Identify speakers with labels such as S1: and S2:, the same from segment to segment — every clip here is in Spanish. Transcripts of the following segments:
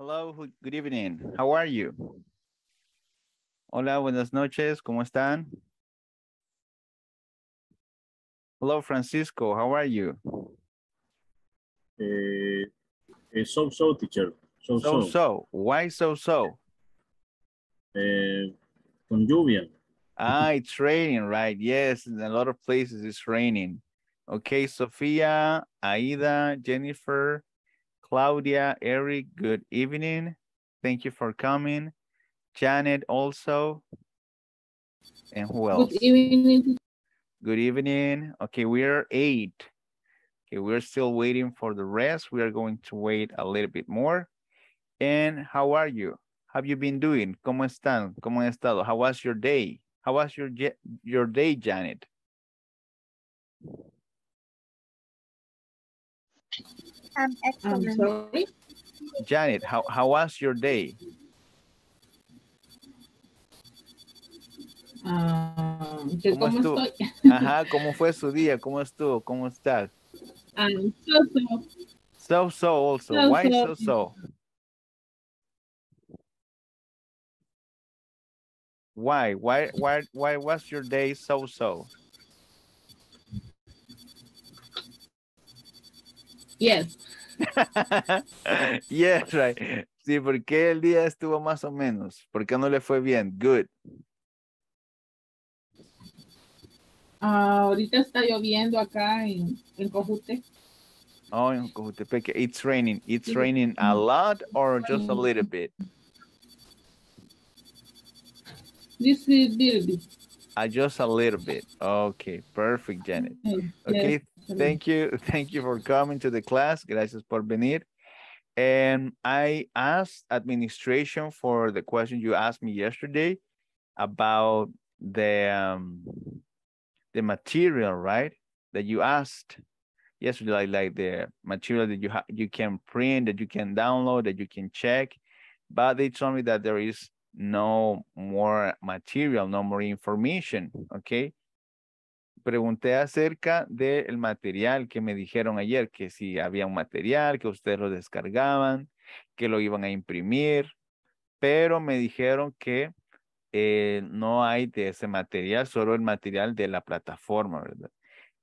S1: Hello, good evening. How are you? Hola, buenas noches. ¿Cómo están? Hello, Francisco. How are you?
S2: Uh, uh, so so teacher. So
S1: So
S2: so.
S1: so. Why so so?
S2: Uh, con lluvia.
S1: Ah, it's raining, right? Yes, in a lot of places it's raining. Okay, Sofia, Aida, Jennifer, Claudia, Eric, good evening. Thank you for coming. Janet also. And who else?
S3: Good evening.
S1: Good evening. Okay, we're eight. Okay, we're still waiting for the rest. We are going to wait a little bit more. And how are you? Have you been doing? ¿Cómo están? ¿Cómo han estado? How was your day? How was your your day, Janet?
S4: Um,
S3: I'm
S4: excellent.
S3: sorry.
S1: Janet, how, how was your day?
S3: Ah, que
S1: ¿Cómo
S3: ¿Cómo
S1: estuvo?
S3: estoy?
S1: Ajá, ¿cómo fue su día? ¿Cómo estuvo? ¿Cómo estás?
S3: Um, so, so.
S1: So, so also.
S3: So,
S1: Why so,
S3: so.
S1: so? Why? Why, why, why was your day so, so?
S3: Yes.
S1: yes, right. Sí, porque el día estuvo más o menos. ¿Por qué no le fue bien? Good.
S3: Ah, ahorita está lloviendo acá en, en Cojute.
S1: Oh, en Cojutepeque. It's raining. It's raining a lot or just a little bit?
S3: This is Bilby.
S1: Uh, just a little bit. Okay, perfect, Janet. Okay, thank you. Thank you for coming to the class. Gracias por venir. And I asked administration for the question you asked me yesterday about the um, the material, right? That you asked yesterday, like, like the material that you you can print, that you can download, that you can check. But they told me that there is no more material, no more information, okay? Pregunté acerca del material que me dijeron ayer, que si había un material, que ustedes lo descargaban, que lo iban a imprimir, pero me dijeron que eh, no hay de ese material, solo el material de la plataforma, ¿verdad?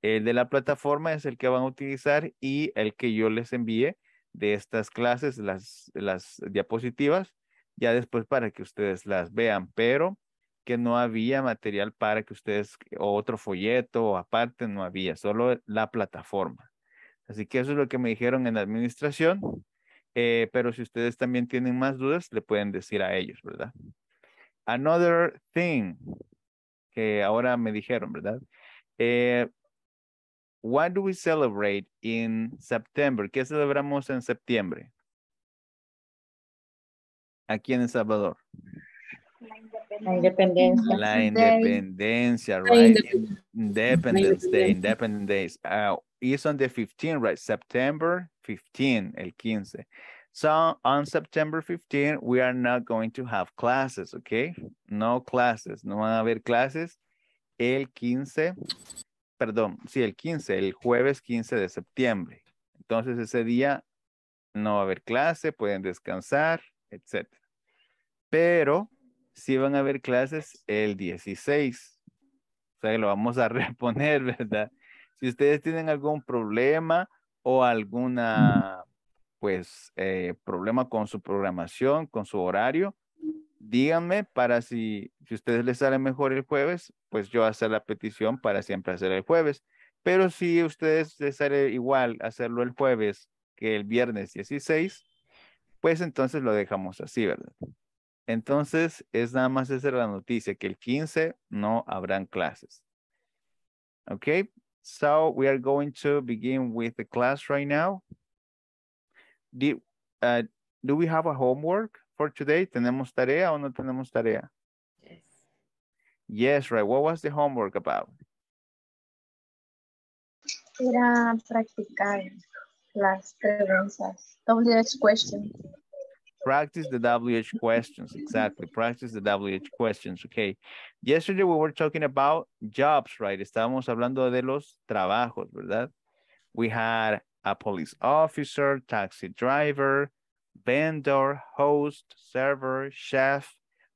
S1: El de la plataforma es el que van a utilizar y el que yo les envíe de estas clases, las, las diapositivas, ya después para que ustedes las vean, pero que no había material para que ustedes, o otro folleto o aparte, no había, solo la plataforma. Así que eso es lo que me dijeron en la administración, eh, pero si ustedes también tienen más dudas, le pueden decir a ellos, ¿verdad? Another thing que ahora me dijeron, ¿verdad? Eh, what do we celebrate in September? ¿Qué celebramos en septiembre? Aquí en El Salvador.
S4: La independencia.
S5: La independencia.
S1: right?
S3: independ-
S1: Independence Day. Independence Days. Uh, it's on the 15, right? September 15, el 15. So on September 15, we are not going to have classes, okay? No classes, no van a haber clases el 15, perdón, sí, el 15, el jueves 15 de septiembre. Entonces ese día no va a haber clase, pueden descansar, etc. Pero sí van a haber clases el 16. O sea, lo vamos a reponer, ¿verdad? Si ustedes tienen algún problema o alguna, pues, eh, problema con su programación, con su horario, díganme para si, si ustedes les sale mejor el jueves, pues yo hacer la petición para siempre hacer el jueves. Pero si ustedes les sale igual hacerlo el jueves que el viernes 16, pues entonces lo dejamos así, ¿verdad? Entonces, es nada más esa la noticia, que el 15 no habrán clases. Okay, so we are going to begin with the class right now. Did, uh, do we have a homework for today? ¿Tenemos tarea o no tenemos tarea? Yes, right. What was the homework about?
S4: Era practicar las preguntas. WH question.
S1: Practice the WH questions, exactly. Practice the WH questions, okay. Yesterday we were talking about jobs, right? Estábamos hablando de los trabajos, ¿verdad? We had a police officer, taxi driver, vendor, host, server, chef,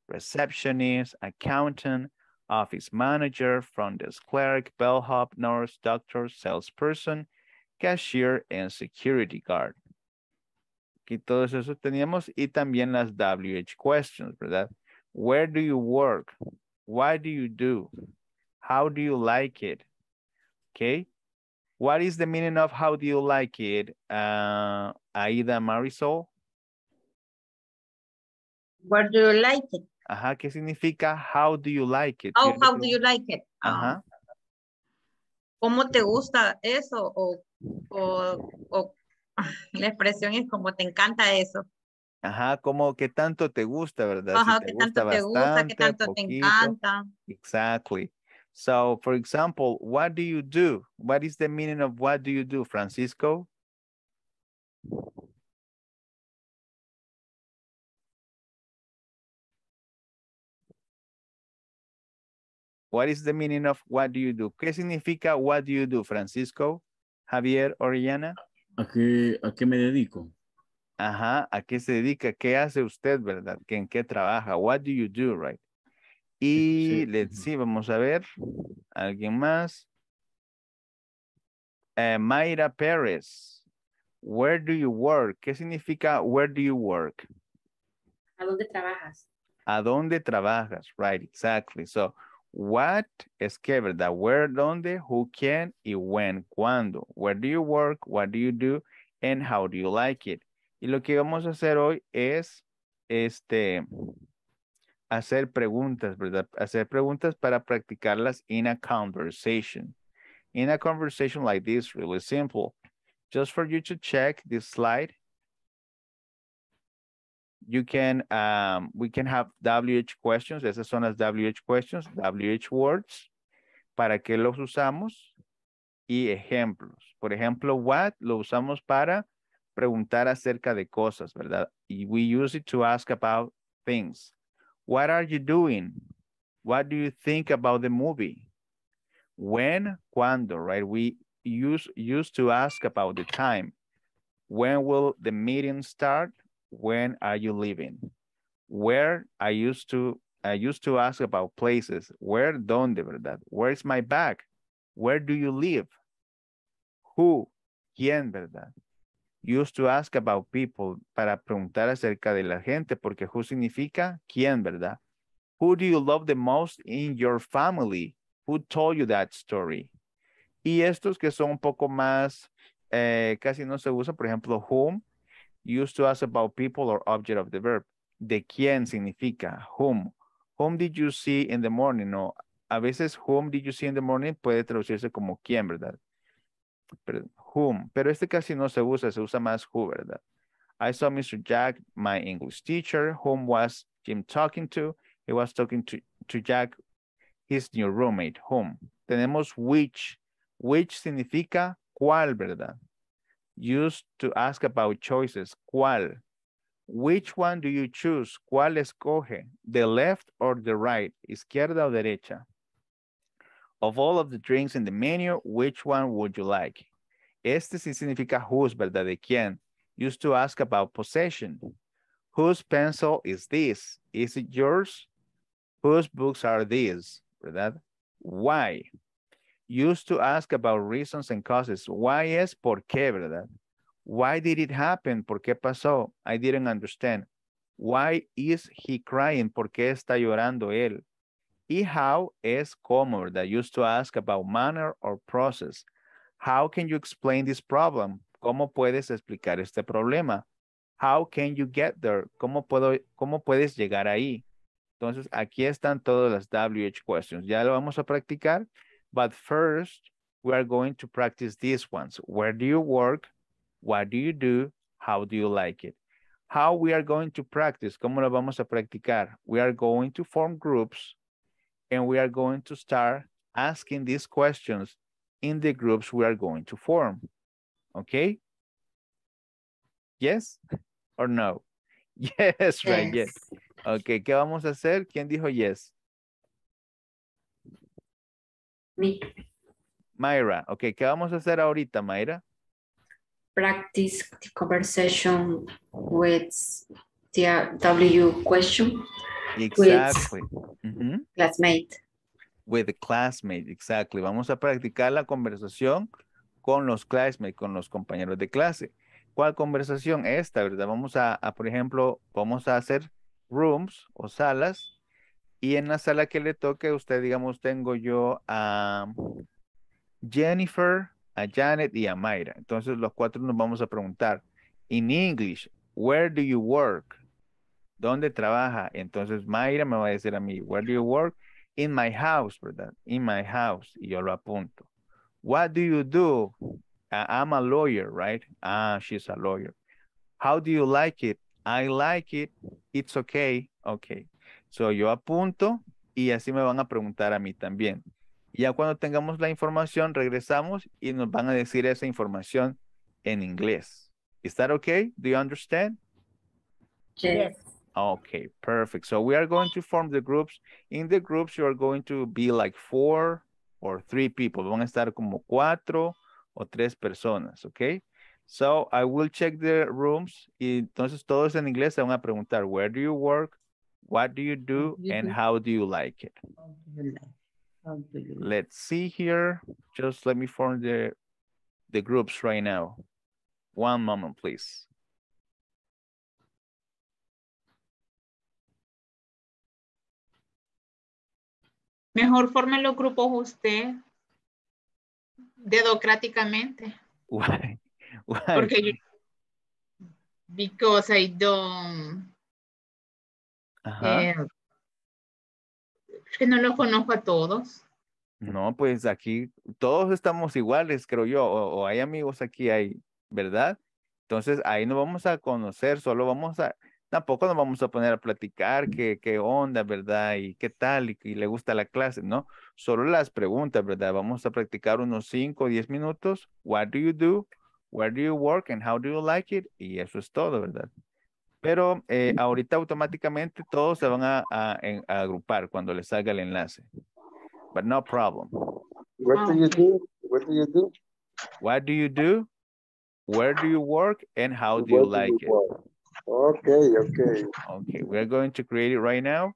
S1: receptionist, accountant, office manager, front desk clerk, bellhop, nurse, doctor, salesperson, cashier, and security guard. Aquí todos esos teníamos y también las WH questions, ¿verdad? Where do you work? What do you do? How do you like it? Okay. What is the meaning of how do you like it, uh, Aida Marisol?
S5: Where do you like it?
S1: Ajá, ¿qué significa how do you like it?
S5: Oh,
S1: ¿Qué
S5: how do you like it?
S1: Ajá.
S5: Ah, ¿Cómo te gusta eso? O, o, o la expresión es como te encanta eso.
S1: Ajá, como que tanto te gusta, ¿verdad? Si
S5: Ajá,
S1: te
S5: que tanto te gusta, que tanto te encanta.
S1: Exactly. So, for example, what do you do? What is the meaning of what do you do, Francisco? What is the meaning of what do you do? ¿Qué significa what do you do, Francisco? Javier Orellana.
S2: ¿A qué, ¿A qué me dedico?
S1: Ajá, ¿a qué se dedica? ¿Qué hace usted, verdad? ¿Que ¿En qué trabaja? What do you do, right? Y
S2: Sí,
S1: let's see, vamos a ver. ¿Alguien más? Eh, Mayra Pérez. Where do you work? ¿Qué significa where do you work?
S6: ¿A dónde trabajas?
S1: ¿A dónde trabajas? Right, exactly. So, what es que, ¿verdad? Where, dónde, who, can, y when, cuándo. Where do you work? What do you do? And how do you like it? Y lo que vamos a hacer hoy es, este, hacer preguntas, ¿verdad? Hacer preguntas para practicarlas in a conversation. In a conversation like this, really simple. Just for you to check this slide. You can, um, we can have WH questions. Esas son las WH questions, WH words. ¿Para qué los usamos? Y ejemplos. Por ejemplo, what lo usamos para preguntar acerca de cosas, ¿verdad? Y we use it to ask about things. What are you doing? What do you think about the movie? When, cuando, right? We use used to ask about the time. When will the meeting start? When are you leaving? Where I used to I used to ask about places. Where, dónde, verdad? Where's my bag? Where do you live? Who, quién, verdad? Used to ask about people para preguntar acerca de la gente, porque who significa quién, verdad? Who do you love the most in your family? Who told you that story? Y estos que son un poco más, eh, casi no se usan, por ejemplo, whom, used to ask about people or object of the verb. De quién significa whom. Whom did you see in the morning? No, a veces whom did you see in the morning puede traducirse como quién, ¿verdad? Pero, whom, pero este casi no se usa, se usa más who, ¿verdad? I saw Mr. Jack, my English teacher, whom was Jim talking to? He was talking to, to Jack, his new roommate, whom. Tenemos which, which significa cuál, ¿verdad? Used to ask about choices, cuál. Which one do you choose? ¿Cuál escoge? The left or the right? Izquierda o derecha? Of all of the drinks in the menu, which one would you like? Este sí significa whose, ¿verdad? ¿De quién? Used to ask about possession. Whose pencil is this? Is it yours? Whose books are these? ¿Verdad? Why? Used to ask about reasons and causes. Why es por qué, ¿verdad? Why did it happen? ¿Por qué pasó? I didn't understand. Why is he crying? ¿Por qué está llorando él? Y how es cómo, ¿verdad? Used to ask about manner or process. How can you explain this problem? ¿Cómo puedes explicar este problema? How can you get there? ¿Cómo, puedo, cómo puedes llegar ahí? Entonces, aquí están todas las WH questions. Ya lo vamos a practicar. But first, we are going to practice these ones. Where do you work? What do you do? How do you like it? How we are going to practice? ¿Cómo lo vamos a practicar? We are going to form groups and we are going to start asking these questions in the groups we are going to form. Okay? Yes or no? Yes, right, yes. Ok, ¿qué vamos a hacer? ¿Quién dijo yes?
S6: Me.
S1: Mayra. Ok, ¿qué vamos a hacer ahorita, Mayra?
S6: practice the conversation with the W question,
S1: Exactly. Ujú.
S6: classmate.
S1: With the classmate, exactly. Vamos a practicar la conversación con los classmates, con los compañeros de clase. ¿Cuál conversación? Esta, ¿verdad? Vamos a, a, por ejemplo, vamos a hacer rooms o salas y en la sala que le toque, usted, digamos, tengo yo a Jennifer, a Janet y a Mayra. Entonces los cuatro nos vamos a preguntar, in English, where do you work? ¿Dónde trabaja? Entonces Mayra me va a decir a mí, where do you work? In my house, ¿verdad? In my house. Y yo lo apunto. What do you do? I'm a lawyer, right? Ah, she's a lawyer. How do you like it? I like it. It's okay. Okay. So yo apunto y así me van a preguntar a mí también. Ya cuando tengamos la información, regresamos y nos van a decir esa información en inglés. Is that okay? Do you understand?
S6: Yes.
S1: Okay, perfect. So we are going to form the groups. In the groups, you are going to be like four or three people. Van a estar como cuatro o tres personas, okay? So I will check the rooms. Y entonces todos en inglés se van a preguntar, where do you work? What do you do? And how do you like it? Let's see here. Just let me form the, the groups right now. One moment, please.
S5: Mejor forme los grupos usted dedocráticamente.
S1: Why? Why?
S5: Porque yo, because I don't,
S1: Ajá.
S5: eh, que no los conozco a todos.
S1: No, pues aquí todos estamos iguales, creo yo, o, o hay amigos aquí, hay, ¿verdad? Entonces ahí no vamos a conocer, solo vamos a, tampoco nos vamos a poner a platicar qué, qué onda, ¿verdad? Y qué tal, y, y le gusta la clase, ¿no? Solo las preguntas, ¿verdad? Vamos a practicar unos 5 o 10 minutos. What do you do? Where do you work? And how do you like it? Y eso es todo, ¿verdad? Pero eh, ahorita automáticamente todos se van a, a- en- a agrupar cuando les salga el enlace. But no problem.
S7: What do you do? What do you do?
S1: What do you do? Where do you work? And how do you like it?
S7: work? Okay, okay.
S1: Okay, we're going to create it right now.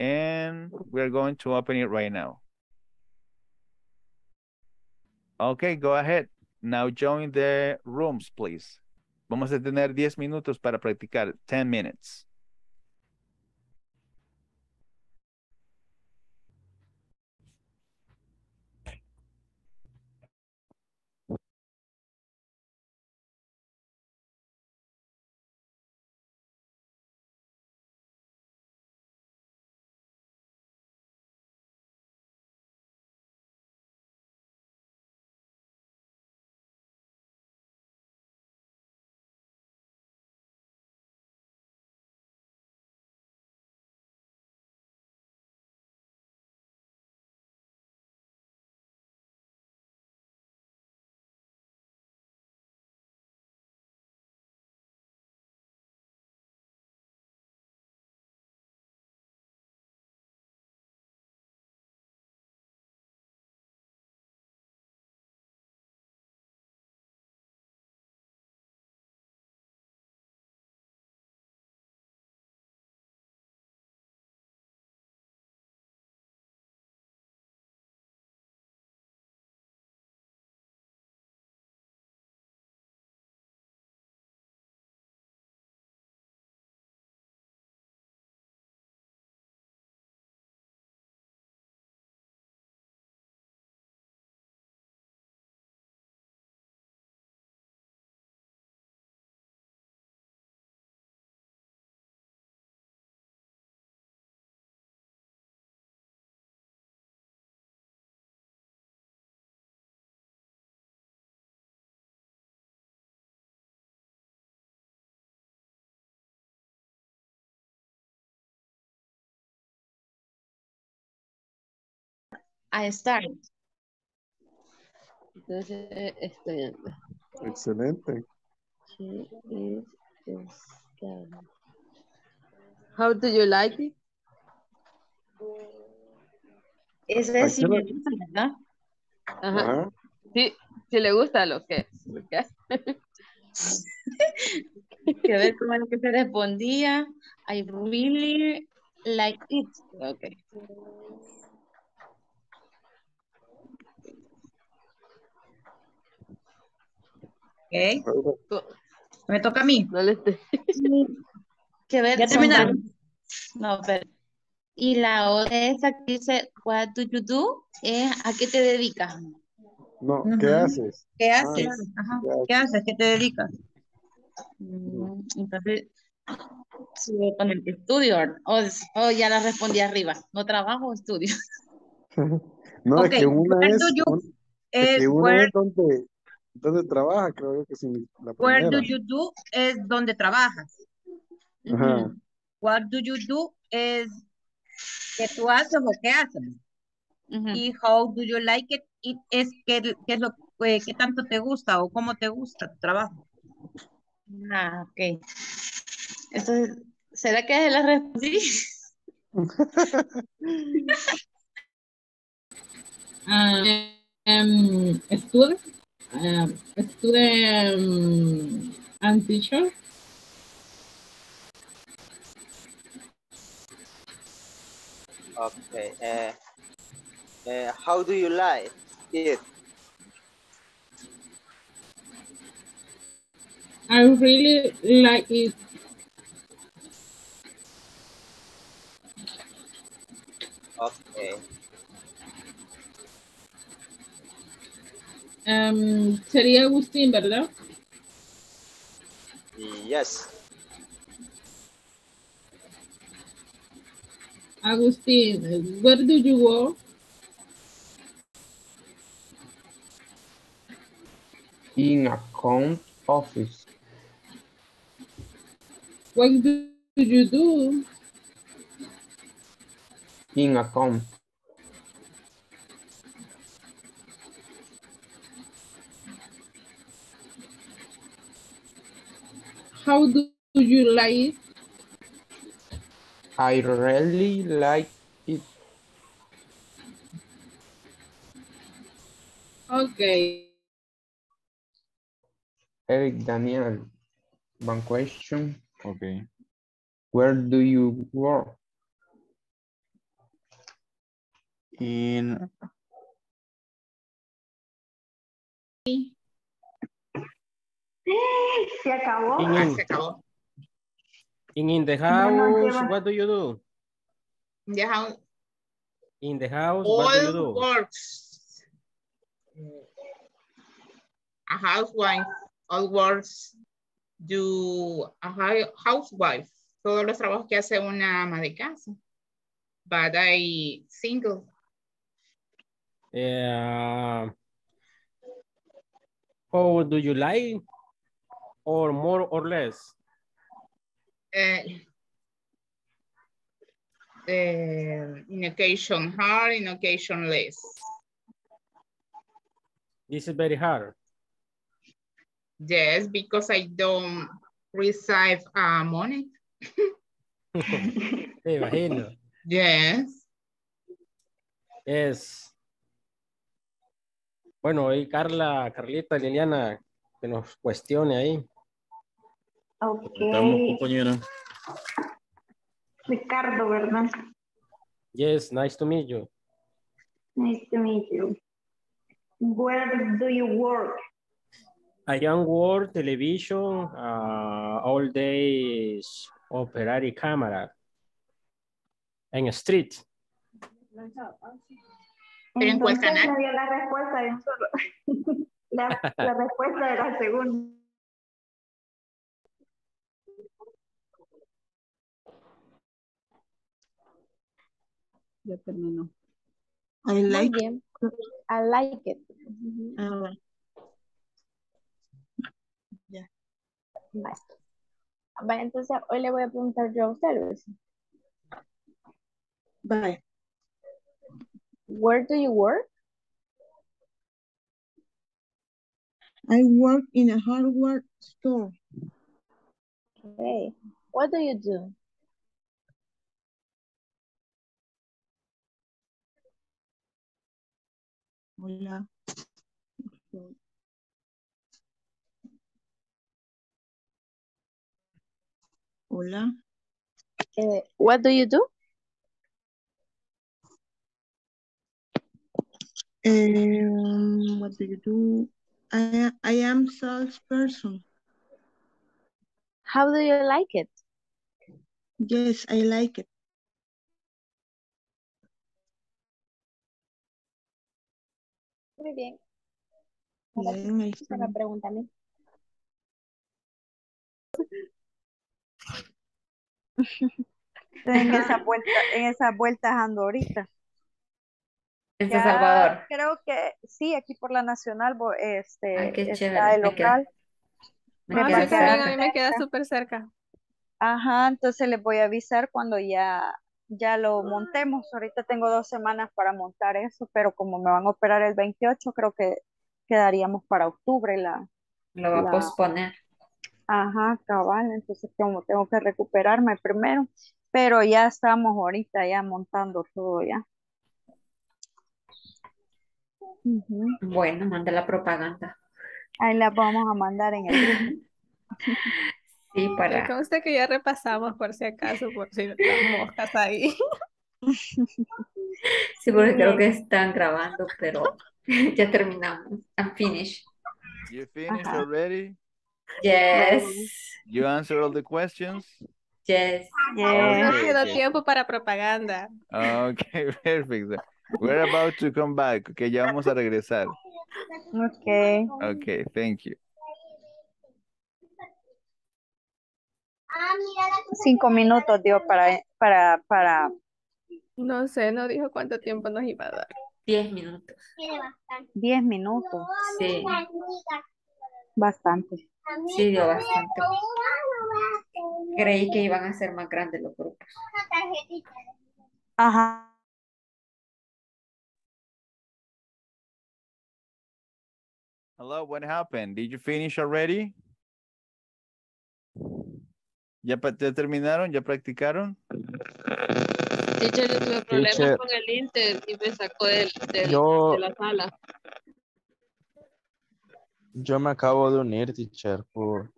S1: And we're going to open it right now. Okay, go ahead. Now join the rooms, please. Vamos a tener 10 minutos para practicar, 10 minutes.
S8: I start.
S9: Entonces, estudiante.
S7: Excelente.
S9: She is a student. How do you like it?
S8: Es
S7: Aquí no-
S8: señorita, ¿verdad?
S9: Ajá.
S7: Ajá.
S9: Sí, Si le gusta lo que, lo que hace.
S5: Que ver cómo es lo que se respondía. I really like it.
S9: Okay.
S5: Ok. Me toca a mí.
S9: No le esté.
S5: Que ver
S8: Ya terminaron.
S5: No, pero. Y la otra esa que dice, what do you do? Es, ¿a qué te dedicas?
S7: No, ¿qué haces?
S5: ¿Qué
S7: Ah,
S5: haces? Ajá.
S7: ¿qué
S5: ¿Qué haces? ¿Qué te dedicas? Mm, Entonces, con el estudio o, o ya la respondí arriba. No trabajo, estudio.
S7: No,
S5: Ok,
S7: es que una
S5: where
S7: es,
S5: do you-
S7: un- es
S5: Es
S7: que una
S5: where,
S7: es donde, donde trabaja, creo yo que sí, la
S5: where do you do es donde trabajas.
S7: Ajá.
S5: What do you do es qué tú haces o qué haces.
S9: Ujú.
S5: Y how do you like it, it es qué, qué es lo eh, qué tanto te gusta o cómo te gusta tu trabajo.
S9: Ah, ok. Entonces, ¿será que la respondí?
S3: Ah, um, student, um, student um, and teacher.
S10: Okay. Uh, uh, how do you like it?
S3: I really like it.
S10: Okay.
S3: Um, sería Agustín, ¿verdad?
S10: Yes.
S3: Agustín, where do you work?
S11: in account office
S3: What do you do?
S11: in account
S3: How do you like it?
S11: I really like it
S3: Okay.
S11: Eric Daniel one question
S1: Okay.
S11: where do you work
S1: In
S4: Se acabó.
S12: In, in, in, in the
S4: Ya no
S12: house,
S4: lleva-
S12: what do you do?
S8: The house,
S12: In the house, what do you
S8: all
S12: do?
S8: works. A housewife, all works do a hou- housewife. Todos los trabajos que hace una ama de casa. But I single.
S12: Yeah. How do you like? Or more or less?
S8: eh, in occasion hard, in occasion less.
S12: This is very hard.
S8: Yes, because I don't receive uh, money. Yes.
S12: Es. Bueno, hoy Carla, Carlita, Liliana, que nos cuestione ahí.
S2: Estamos, compañera.
S4: Ricardo, ¿verdad?
S12: Yes, nice to meet you.
S4: Nice to meet you. Where do you work?
S12: I can work television, uh, all days operary camera en street.
S8: ¿Pero en cuál
S4: Entonces la respuesta de un solo. la, la respuesta de la segunda.
S3: Ya terminó.
S8: I like.
S4: bien. I like it.
S8: Ah,
S4: Vale. Vale, entonces hoy le voy a preguntar yo a usted, Luis.
S8: bye.
S4: Where do you work?
S8: I work in a hardware store.
S4: Okay. What do you do?
S8: Hola.
S13: Hola.
S9: Uh, what do you do?
S13: Um, what do you do? I, I am salesperson.
S9: How do you like it?
S13: Yes, I like it.
S9: Muy bien.
S13: Bien, ahí está.
S9: Me pregunta a mí.
S14: En esa vuelta, en esas vueltas ando ahorita.
S6: En San Salvador.
S14: Creo que sí, aquí por la Nacional este,
S6: Ay, qué
S14: está
S6: chévere,
S14: el
S6: me queda-
S14: local.
S6: me
S14: Me
S6: queda
S14: va a
S15: mí me queda súper cerca.
S14: Ajá, entonces les voy a avisar cuando ya, ya lo montemos. Ahorita tengo dos semanas para montar eso, pero como me van a operar el 28, creo que quedaríamos para octubre la,
S6: Lo va a posponer.
S14: Ajá, cabal, entonces como tengo que recuperarme primero, pero ya estamos ahorita ya montando todo ya.
S6: Bueno, manda la propaganda.
S14: Ahí la vamos a mandar en el grupo.
S6: Sí, para.
S15: conste que ya repasamos por si acaso, por si las moscas ahí.
S6: Sí, porque creo que están grabando, pero ya terminamos. I'm finished.
S1: You finished
S14: Ajá.
S1: already?
S6: Yes.
S1: You answered all the questions?
S6: Yes.
S15: Aún no
S1: okay.
S15: tiempo para propaganda.
S1: Okay, perfect. We're about to come back. Okay, ya vamos a regresar.
S14: Okay.
S1: Okay, thank you.
S14: Cinco minutos dio para, para, para,
S15: No sé, no dijo cuánto tiempo nos iba a dar.
S6: Diez minutos.
S14: diez minutos.
S6: Sí,
S14: Bastante.
S6: sí, dio bastante. Creí que iban a ser más grandes los grupos.
S14: Ajá.
S1: Hello, what happened? Did you finish already? ¿Ya, ya terminaron? ¿Ya practicaron?
S9: Teacher, yo tuve problemas
S16: Teacher.
S9: con el Inter y me sacó del, del-
S16: Yo-
S9: de la sala.
S16: Yo me acabo de unir, teacher, por...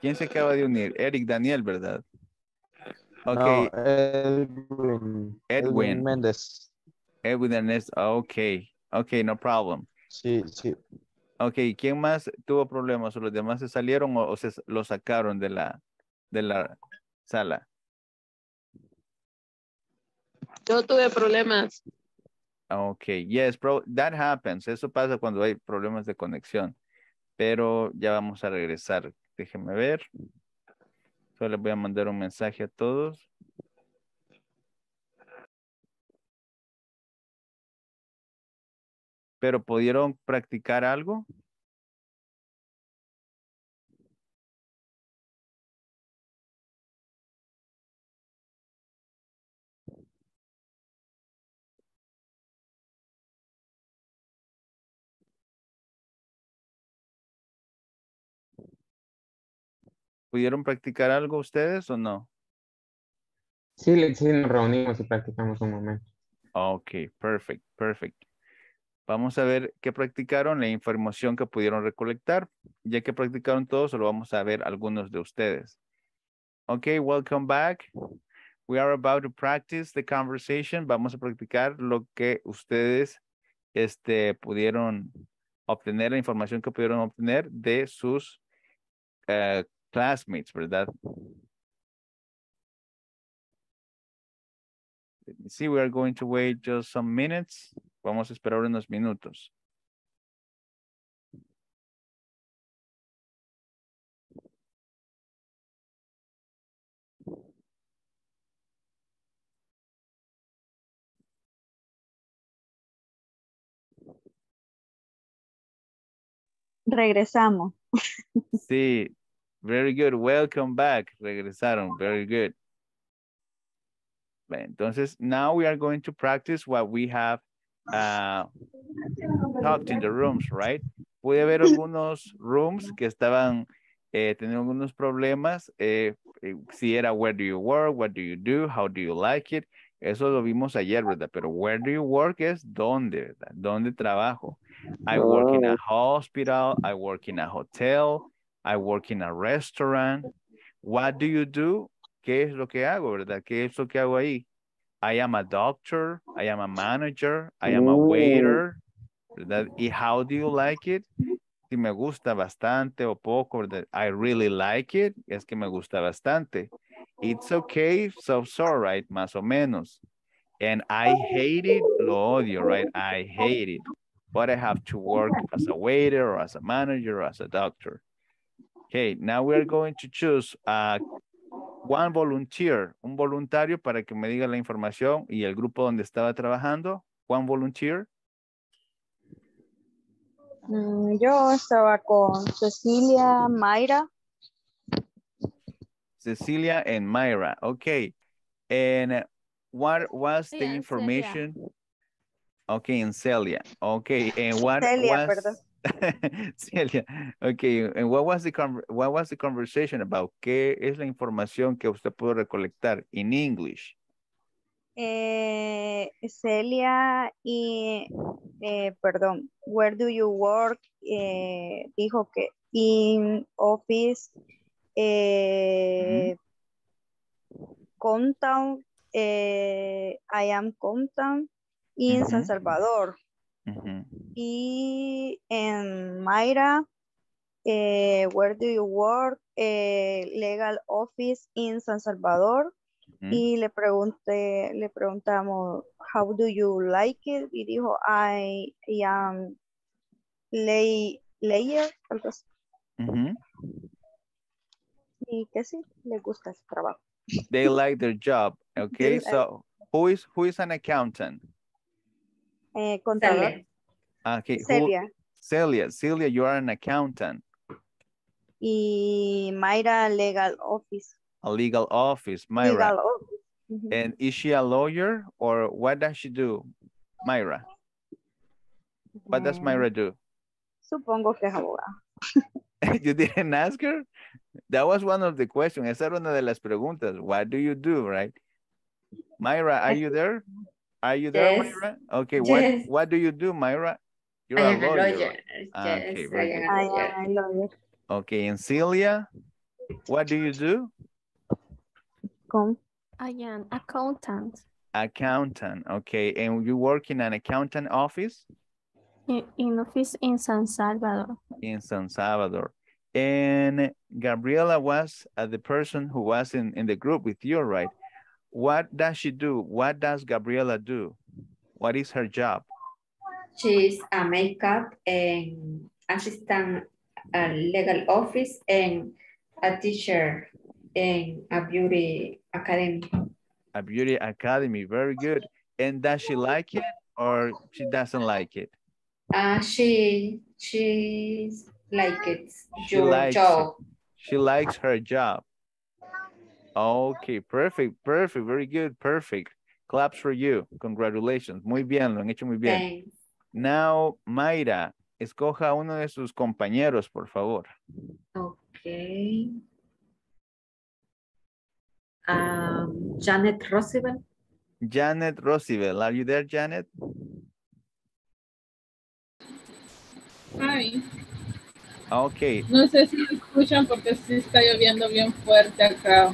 S1: ¿Quién se acaba de unir? Eric Daniel, ¿verdad?
S16: No,
S1: Ok,
S16: Edwin.
S1: Edwin.
S16: Méndez.
S1: Edwin Ernest, ok, ok, no problem.
S16: Sí, sí.
S1: Ok, ¿quién más tuvo problemas? ¿O los demás se salieron o, o se lo sacaron de la, de la sala?
S9: Yo tuve problemas.
S1: Ok, yes, bro, that happens. Eso pasa cuando hay problemas de conexión. Pero ya vamos a regresar. Déjenme ver. Solo les voy a mandar un mensaje a todos. ¿Pero pudieron practicar algo? ¿Pudieron practicar algo ustedes o no?
S11: Sí, sí nos reunimos y practicamos un momento.
S1: Ok, perfect, perfect. Vamos a ver qué practicaron, la información que pudieron recolectar. Ya que practicaron todo, solo vamos a ver algunos de ustedes. Ok, welcome back. We are about to practice the conversation. Vamos a practicar lo que ustedes este, pudieron obtener, la información que pudieron obtener de sus eh, classmates, ¿verdad? Let me see, we are going to wait just some minutes. Vamos a esperar unos minutos.
S14: Regresamos.
S1: Sí, very good. Welcome back. Regresaron. Very good. Entonces, now we are going to practice what we have uh, talked in the rooms, right? Pude ver algunos rooms que estaban eh, teniendo algunos problemas. eh, eh, si era where do you work, what do you do, how do you like it. Eso lo vimos ayer, ¿verdad? Pero where do you work es dónde, ¿verdad? ¿Dónde trabajo? I work in a
S7: Oh.
S1: hospital, I work in a hotel, I work in a restaurant. What do you do? ¿Qué es lo que hago, verdad? ¿Qué es lo que hago ahí? I am a doctor, I am a manager, I am a waiter, ¿verdad? Y how do you like it? Si me gusta bastante o poco, ¿verdad? I really like it, es que me gusta bastante. It's okay, so so, right? Más o menos. And I hate it, lo odio, right? I hate it. But I have to work as a waiter or as a manager or as a doctor. Okay, now we're going to choose uh, one volunteer, un voluntario para que me diga la información y el grupo donde estaba trabajando. One volunteer.
S14: Mm, Yo estaba con Cecilia, Mayra.
S1: Cecilia and Myra. Okay. And what was the information? Okay, and Celia. Okay, and what
S14: Celia,
S1: was
S14: perdón.
S1: Celia. Okay, and what was the what was the conversation about? ¿Qué es la información que usted pudo recolectar in English?
S14: Eh, Celia y, eh, perdón, where do you work? Eh, dijo que in office, eh, Compton, eh, I am Compton, in San
S1: Ujú. Ujú.
S14: Y en Mayra, eh, where do you work? Eh, legal office in San Salvador.
S1: Ujú.
S14: Y le pregunté, le preguntamos, how do you like it? Y dijo, I, I am lay, layer, algo así.
S1: Ujú.
S14: Y que sí, le gusta su trabajo.
S1: They like their job. Okay, so who is who is an accountant?
S14: Eh, contador.
S1: Okay, who-
S14: Celia.
S1: Celia, Celia, you are an accountant,
S14: Y Mayra, legal office.
S1: a legal office, Myra.
S14: Legal office. Ujú.
S1: And is she a lawyer or what does she do? Myra. What does
S14: Mm.
S1: Myra do?
S14: Supongo que es abogado.
S1: you didn't ask her? That was one of the questions. Esa era una de las preguntas. What do you do, right? Myra, are you there? Are you there,
S6: Yes.
S1: Myra? Okay, what,
S6: Yes.
S1: what do you do, Myra? You're
S6: I
S1: a
S6: am a
S1: lawyer.
S6: lawyer.
S1: Ah,
S6: Yes,
S1: okay,
S6: I
S1: very
S6: am
S1: good.
S6: a
S14: I am a lawyer.
S1: Okay, and Celia, what do you do?
S14: Con-
S15: I am accountant
S1: Accountant, okay. And you work in an accountant office
S15: in, in office in San Salvador.
S1: in San Salvador. And Gabriela was uh, the person who was in, in the group with you, right? What does she do? What does Gabriela do? What is her job?
S6: She's a makeup and assistant a legal office and a teacher in a beauty academy.
S1: A beauty academy, very good. And does she like it or she doesn't like it?
S6: Uh, she she's like it's
S1: She
S6: your
S1: likes
S6: job.
S1: She likes her job. Okay, perfect, perfect, very good, perfect. Claps for you. Congratulations. Muy bien, lo han hecho muy bien.
S6: Thanks.
S1: Now, Mayra, escoja uno de sus compañeros, por favor.
S6: Okay. Um, Janet Roosevelt.
S1: Janet Roosevelt. Are you there, Janet?
S3: Hi.
S1: Okay.
S3: No sé si me escuchan porque sí está lloviendo bien fuerte acá.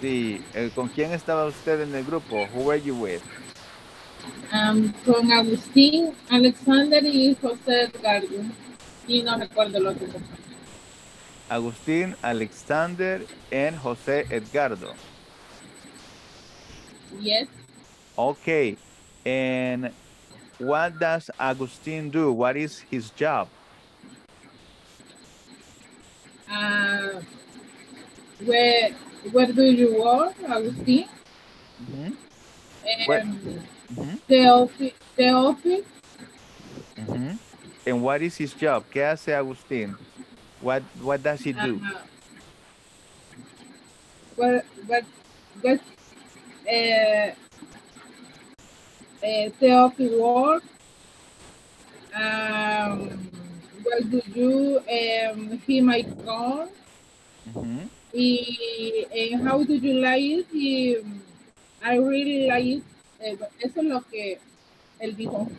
S1: Sí. eh, ¿Con quién estaba usted en el grupo? Who were you with?
S3: Am, con Agustín, Alexander y José Edgardo. Y no recuerdo el otro.
S1: Agustín, Alexander, and José Edgardo.
S3: Yes.
S1: Okay. And what does Agustín do? What is his job?
S3: Uh, where, where do you work, Agustín?
S1: Mhm, Where-
S3: Um, the office. The office.
S1: mhm. And what is his job? ¿Qué hace Agustín? What What does he do?
S3: Uh, what, what, what, uh, uh, the office work. Um, where do you um, he my car?
S1: Mhm.
S3: Y, and how do you like it? Y, I really like it. Eh, eso es lo que él dijo.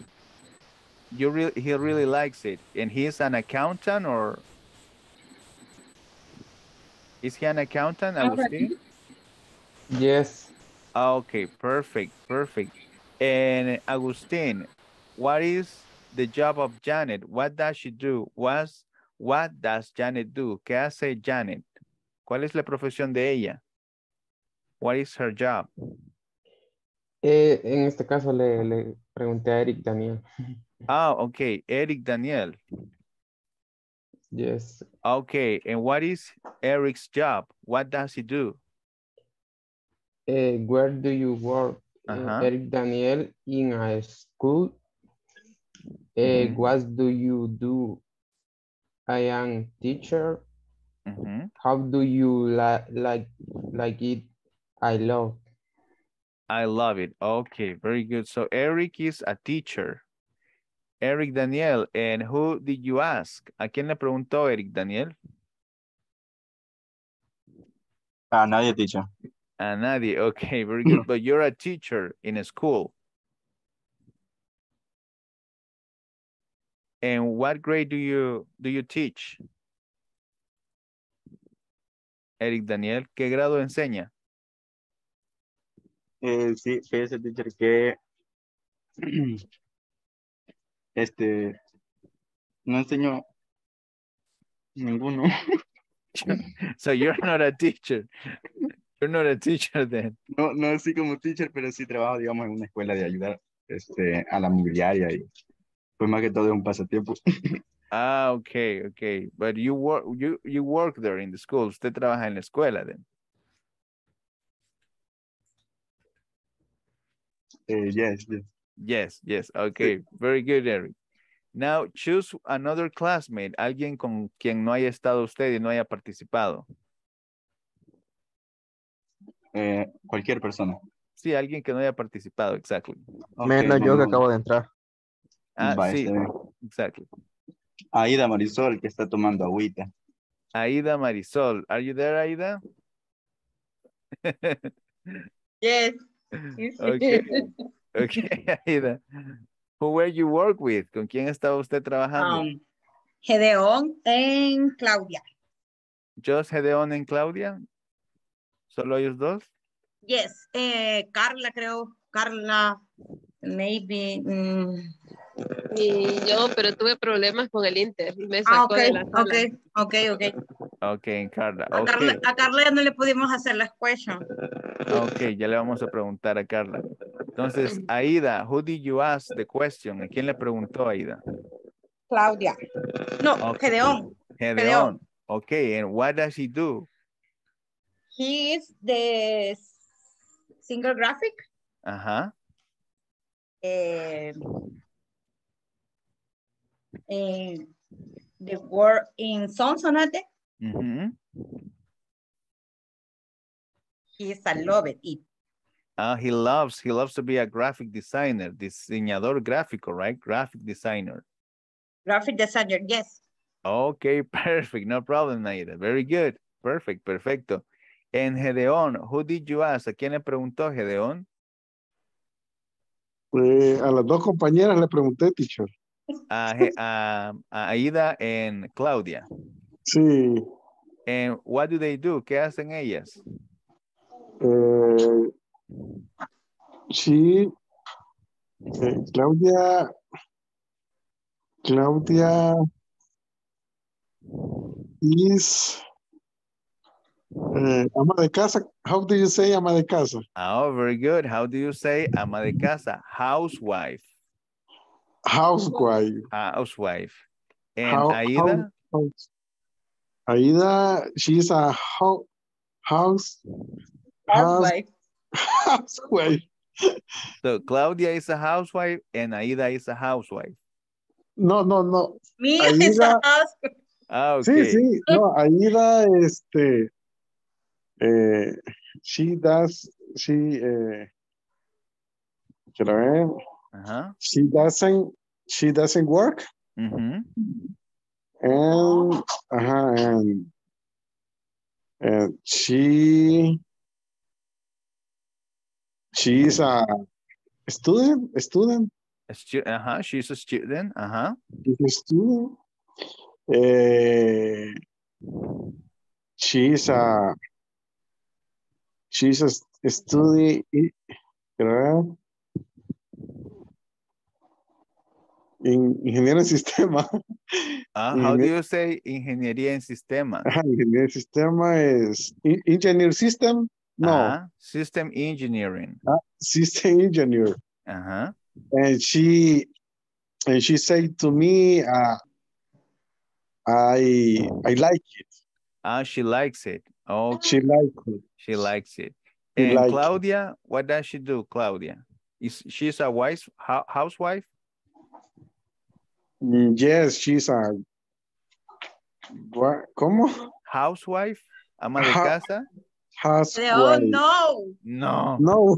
S1: you really he really likes it, and he's an accountant or is he an accountant, Agustin?
S11: Yes.
S1: Okay, perfect, perfect. And Agustin, what is the job of Janet? What does she do? What's, what does Janet do? ¿Qué hace Janet? ¿Cuál es la profesión de ella? What is her job?
S11: Eh, en este caso le, le pregunté a Eric Daniel.
S1: Ah, okay, Eric Daniel.
S11: Yes.
S1: Okay, and what is Eric's job? What does he do?
S11: Eh, where do you work? Eh,
S1: Ajá.
S11: Eric Daniel in a school. Eh,
S1: Mhm.
S11: What do you do? I am teacher.
S1: Mhm.
S11: How do you li like like it? I love.
S1: I love it. Okay, very good. So Eric is a teacher. Eric Daniel, and who did you ask? ¿A quién le preguntó Eric Daniel?
S16: A nadie, teacher.
S1: A nadie. Okay, very good. But you're a teacher in a school. And what grade do you do you teach? Eric Daniel, ¿qué grado enseña?
S16: Eh, sí, fíjese, teacher, que este no enseño ninguno.
S1: So you're not a teacher. You're not a teacher then.
S16: No, no así como teacher, pero sí trabajo, digamos, en una escuela de ayudar este, a la mobiliaria y pues más que todo es un pasatiempo.
S1: Ah, okay, okay. But you work you you work there in the school. Usted trabaja en la escuela then.
S16: Eh, yes, yes.
S1: Yes, yes. Okay, very good, Eric. Now choose another classmate, alguien con quien no haya estado usted y no haya participado.
S16: Eh, cualquier persona.
S1: Sí, alguien que no haya participado, exactly.
S16: Menos yo que acabo
S17: de entrar.
S1: Ah, sí, exactly.
S16: Aida Marisol, que está tomando agüita.
S1: Aida Marisol, are you there, Aida?
S8: Yes.
S1: Okay, okay, Aida. Who were you work with? ¿Con quién estaba usted trabajando?
S18: Um, Gedeón en Claudia.
S1: Just Gedeón en Claudia. ¿Solo ellos dos?
S18: Yes, eh, Carla creo, Carla, maybe. mm,
S9: Y yo, pero tuve problemas con el Inter y me
S18: Ah,
S9: sacó
S18: ok,
S9: de la sala.
S18: ok, ok, ok.
S1: Okay, Carla.
S18: A,
S1: Okay.
S18: Carla, a Carla ya no le pudimos hacer las questions.
S1: Ok, ya le vamos a preguntar a Carla. Entonces, Aida, who did you ask the question? ¿A quién le preguntó Aida?
S18: Claudia. No,
S1: Okay.
S18: Gedeón.
S1: Gedeón. Okay, and what does he do?
S18: He is the single graphic.
S1: Ajá.
S18: eh, eh, the word in Sonsonate.
S1: ujú.
S18: He is a love it.
S1: Ah, he loves, he loves to be a graphic designer, diseñador gráfico, right? Graphic designer.
S18: Graphic designer, yes.
S1: Okay, perfect. No problem, Aida. Very good. Perfect, perfecto. And Gedeón, who did you ask? ¿A quién le preguntó Gedeón?
S7: Eh, a las dos compañeras le pregunté, teacher.
S1: A, a, a Aida and Claudia.
S7: Sí.
S1: And what do they do? ¿Qué hacen ellas?
S7: Eh, sí. Eh, Claudia. Claudia is eh, ama de casa. How do you say ama de casa?
S1: Oh, very good. How do you say ama de casa? Housewife.
S7: Housewife.
S1: Housewife. And
S7: How-
S1: Aida?
S7: how- Aida, she's a ho- house.
S18: Housewife.
S7: Housewife.
S1: So Claudia is a housewife and Aida is a housewife.
S7: No, no, no.
S18: Me is a
S7: Aida-
S18: housewife.
S1: Ah,
S7: Sí,
S1: okay.
S7: sí, no, Aida, este, eh, she does, she, eh, quiero ver,
S1: Ajá.
S7: she doesn't, she doesn't work,
S1: ujú.
S7: and, ajá, and, and she, she is a student, student,
S1: A stu- uh-huh, she's a student. Uh-huh.
S7: She's a student. Eh, she's a she's a, a study in, in ingeniero en sistema.
S1: Uh, how do you say ingeniería en sistemas?
S7: Ajá, ingeniero en sistema es in- engineer system. No,
S1: Uh-huh. System engineering.
S7: ah, system engineer.
S1: Uh-huh.
S7: and she and she said to me uh, i i like it
S1: Ah, she likes it. Oh,
S7: she likes it
S1: she likes it.
S7: She
S1: And
S7: like it.
S1: Claudia, what does she do, Claudia? Is she's a wife, housewife?
S7: Yes she's a what como
S1: Housewife? Ama de
S7: Ha-
S1: casa?
S7: has
S18: Oh, no.
S1: No.
S7: no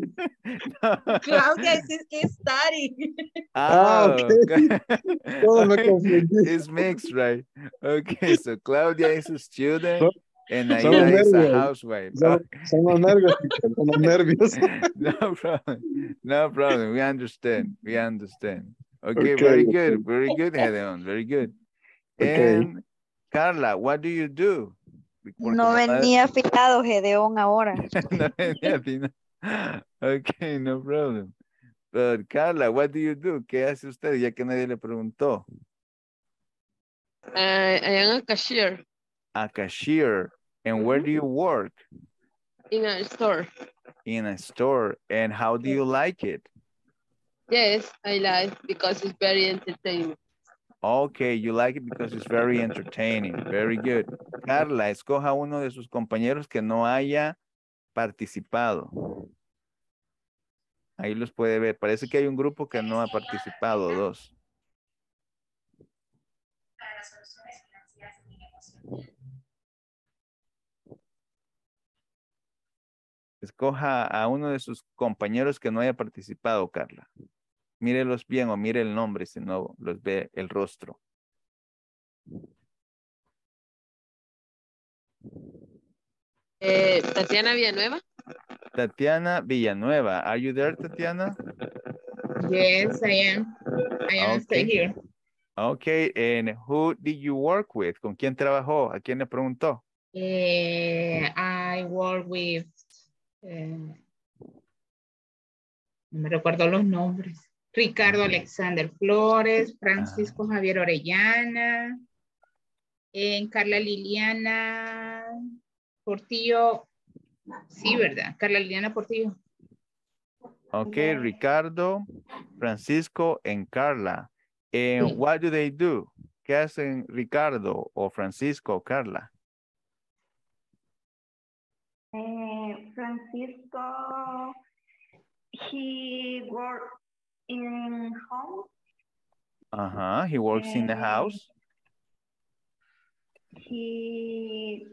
S18: Claudia is, is studying.
S7: Ah,
S1: Oh,
S7: okay. Todo me confundí.
S1: it's mixed, right? Okay, so Claudia is a student and
S7: son
S1: Aida
S7: los
S1: a
S7: nervios.
S1: housewife.
S7: son, son los nervios teacher, son los nervios
S1: no problem. No problem. We understand. We understand. Okay,
S7: Okay,
S1: very good. Very good, Gedeon. Very good.
S7: Okay.
S1: And Carla, what do you do? Porque
S14: No
S1: nomás-
S14: venía afilado Gedeón ahora.
S1: no venía fino. Okay, no problem. But Carla, what do you do? ¿Qué hace usted? Ya que nadie le preguntó.
S9: I, I am a cashier
S1: A cashier. And where do you mm-hmm. work?
S9: in a store.
S1: In a store. And how do you like it?
S9: Yes, I like because it's very entertaining.
S1: Okay, you like it because it's very entertaining. Very good. Carla, escoja uno de sus compañeros que no haya participado. Ahí los puede ver. Parece que hay un grupo que no ha participado, dos. Escoja a uno de sus compañeros que no haya participado, Carla. Mírelos bien o mire el nombre si no los ve el rostro.
S9: Eh, Tatiana Villanueva.
S1: Tatiana Villanueva. Are you there, Tatiana?
S8: Yes, I am. I am
S1: Okay.
S8: here.
S1: Okay, and who did you work with? ¿Con quién trabajó? ¿A quién le preguntó?
S8: Eh, I work with, eh, no me recuerdo los nombres. Ricardo Alexander Flores, Francisco Javier Orellana, en Carla Liliana Portillo. Sí, ¿verdad? Carla Liliana Portillo.
S1: Okay, Ricardo, Francisco, and Carla. And
S8: Sí.
S1: what do they do? ¿Qué hacen Ricardo o Francisco o Carla?
S4: Eh, Francisco, he works in home.
S1: Uh-huh, he works in the
S4: Eh,
S1: house.
S4: He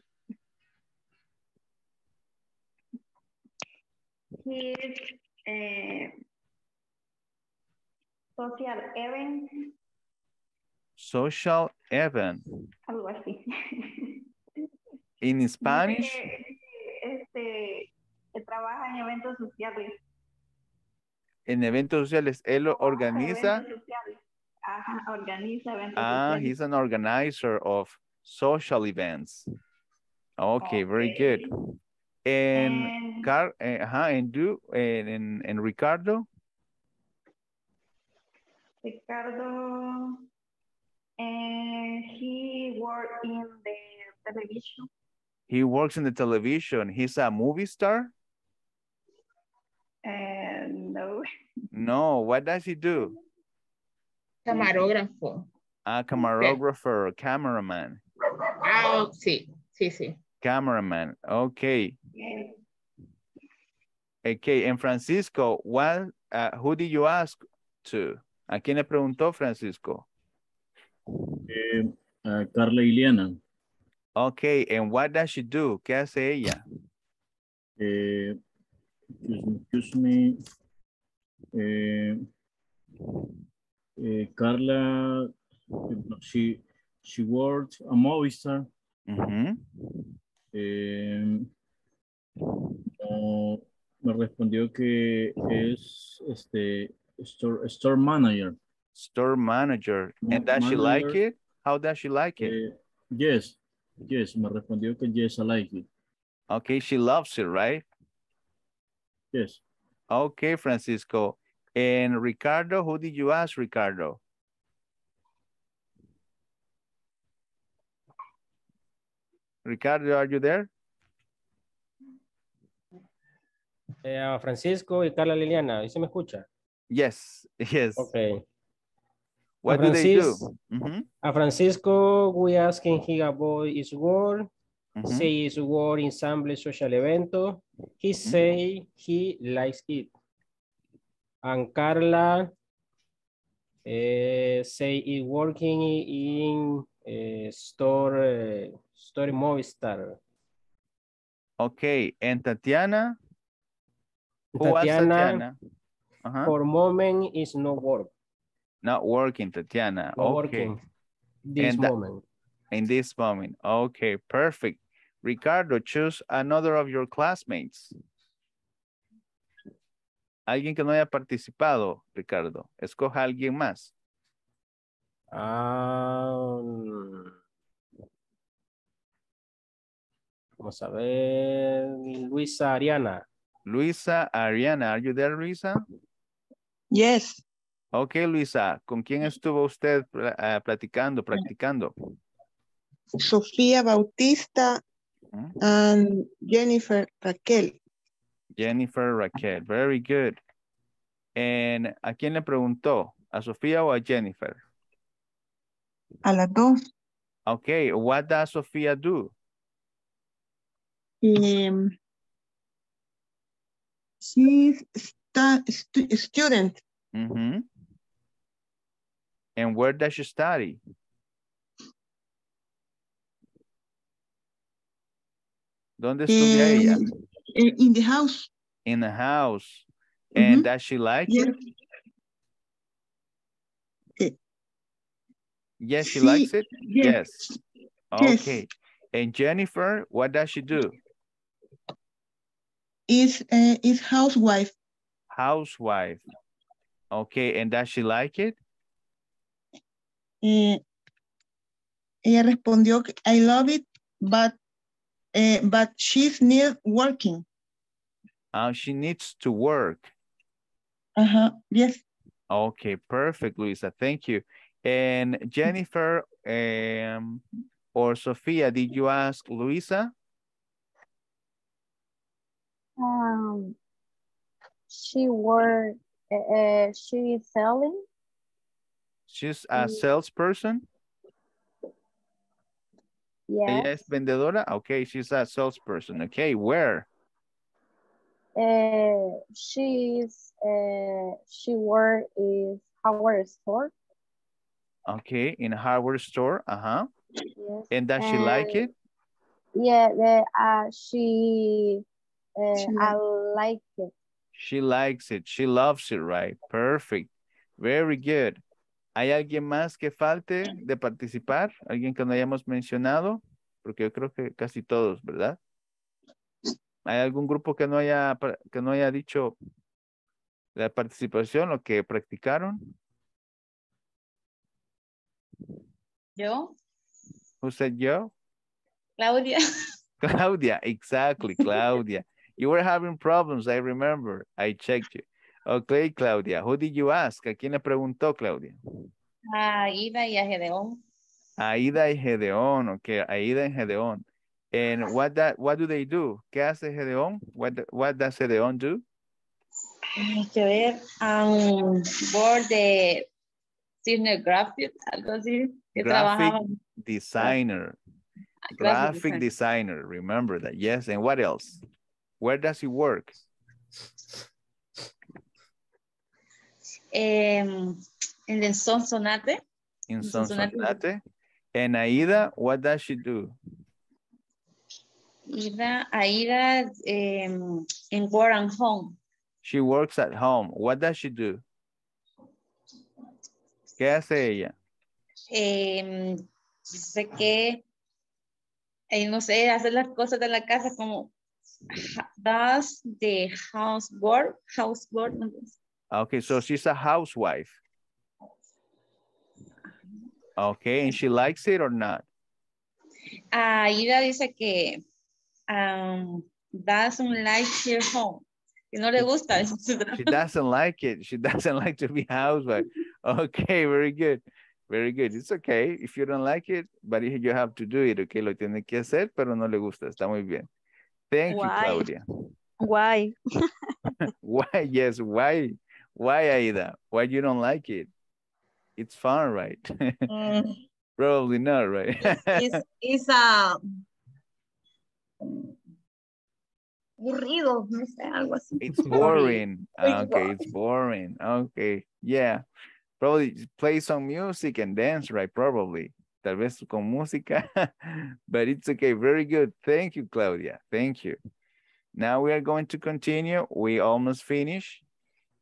S4: he is eh, social event,
S1: Social event.
S4: algo así.
S1: In Spanish,
S4: Este, que trabaja en eventos sociales.
S1: en eventos sociales, él lo organiza.
S4: Ajá, organiza eventos
S1: Ah,
S4: sociales.
S1: he's an organizer of social events. Okay, very good. And
S4: And-
S1: Car, eh, ajá, and do, and, and, and Ricardo,
S4: Ricardo, and he worked in the television.
S1: He works in the television. He's a movie star?
S4: And no,
S1: No, what does he do?
S8: Camarógrafo.
S1: A camerographer, cameraman,
S8: Ah, sí, sí, sí.
S1: cameraman. Okay. Okay, and Francisco, what, uh, who did you ask to? ¿A quién le preguntó Francisco?
S2: Eh, a Carla Iliana.
S1: Okay, and what does she do? ¿Qué hace ella?
S2: Eh, excuse me, excuse me. Eh, eh, Carla, she, she worked a Movistar.
S1: Ujú.
S2: Eh, no, me respondió que es este store, store manager.
S1: Store manager. And does she like it? How does she like it?
S2: Eh, yes, yes, me respondió que yes, I like it.
S1: Okay, she loves it, right?
S2: Yes.
S1: Okay, Francisco. And Ricardo, who did you ask, Ricardo? Ricardo, are you there?
S12: Eh, Francisco y Carla Liliana, ¿y se me escucha?
S1: Yes, yes.
S12: Okay.
S1: What
S12: a
S1: do they do?
S12: Francis-
S1: Mhm.
S12: A Francisco, we asking he avoid his work.
S1: Mhm.
S12: Say his work in sample social evento. He say he likes it. And Carla eh, say it working in eh, store, eh, store Movistar.
S1: Okay, and Tatiana,
S12: Tatiana?
S1: Uh-huh.
S12: for moment is no work.
S1: Not working, Tatiana. Okay.
S12: working this
S1: And
S12: moment.
S1: In this moment. Okay, perfect. Ricardo, choose another of your classmates. Alguien que no haya participado, Ricardo. Escoja a alguien más.
S12: Ah, mm. vamos a ver, Luisa Ariana.
S1: Luisa, Ariana, are you there, Luisa?
S13: Yes.
S1: Ok, Luisa, ¿con quién estuvo usted ah, platicando, practicando?
S13: Sofía Bautista
S1: Mm.
S13: and Jennifer Raquel.
S1: Jennifer Raquel, very good. And ¿a quién le preguntó? ¿A Sofía o a Jennifer?
S13: A las dos.
S1: Okay, what does Sofía do?
S13: Um, she's stu- student.
S1: And where does she study? ¿Dónde estudia ella?
S13: in, the house.
S1: In the house. And
S13: Mhm.
S1: does she like
S13: Yes.
S1: it?
S13: Eh,
S1: Yes, she
S13: sí,
S1: likes it?
S13: yes.
S1: Yes.
S13: Yes.
S1: Okay. And Jennifer, what does she do?
S13: Is uh, is housewife.
S1: Housewife. Okay, and does she like it?
S13: Eh, ella respondió I love it, but eh, but she's need working.
S1: Uh, she needs to work.
S13: Uh-huh. Yes.
S1: Okay, perfect, Luisa. Thank you. And Jennifer um, or Sophia, did you ask Luisa?
S14: Um, she work, uh, she is selling.
S1: She's a salesperson. Ella
S14: Yes.
S1: es vendedora. Okay, she's a salesperson. Okay, where?
S14: Uh, she is, uh, she work is hardware store.
S1: Okay, in a hardware store. Uh-huh.
S14: Yes.
S1: And does she like it?
S14: Yeah, the, uh, she, uh,
S13: She
S14: I like it.
S1: She likes it. She loves it, right? Perfect. Very good. ¿Hay alguien más que falte de participar? ¿Alguien que no hayamos mencionado? Porque yo creo que casi todos, ¿verdad? ¿Hay algún grupo que no haya, que no haya dicho la participación o que practicaron?
S5: Yo,
S1: Who said yo?
S5: Claudia.
S1: Claudia, exactly, Claudia. You were having problems, I remember. I checked you. Okay, Claudia. Who did you ask? ¿A quién le preguntó, Claudia?
S5: A Ida y a Gedeón.
S1: Aida y Gedeón, okay, Aida y Gedeón. And what that what do they do? ¿Qué hace Gedeón? What what does Gedeón do?
S5: Hay que ver un board de Cisne Graphic, algo así, que
S1: Graphic designer.
S5: graphic
S1: Graphic
S5: design.
S1: designer. Remember that. Yes. And what else? Where does he work?
S5: Em, en el Sonsonate.
S1: In
S5: In Sonsonate.
S1: And Aida, what does she do?
S5: Ida, Aida em, en Warren Home.
S1: She works at home. What does she do? ¿Qué hace ella?
S5: Em, dice que, eh, no sé, hacer las cosas de la casa como does the housework, housework, sé.
S1: Okay, so she's a housewife. Okay, and she likes it or not?
S5: Aida dice que um, doesn't like her home. Que no le gusta.
S1: She doesn't like it. She doesn't like to be housewife. Okay, very good. Very good. It's okay if you don't like it, but you have to do it. Okay, lo tiene que hacer, pero no le gusta. Está muy bien. Thank you, Claudia.
S14: Why?
S1: Why? Yes, why? Why, Aida? Why you don't like it? It's fun, right?
S18: Mm,
S1: Probably not, right?
S18: it's, it's a aburrido, no sé, algo así.
S1: It's boring. Okay, it's boring. Okay, yeah. Probably play some music and dance, right? Probably. Tal vez con música, but it's okay. Very good. Thank you, Claudia. Thank you. Now we are going to continue. We almost finished.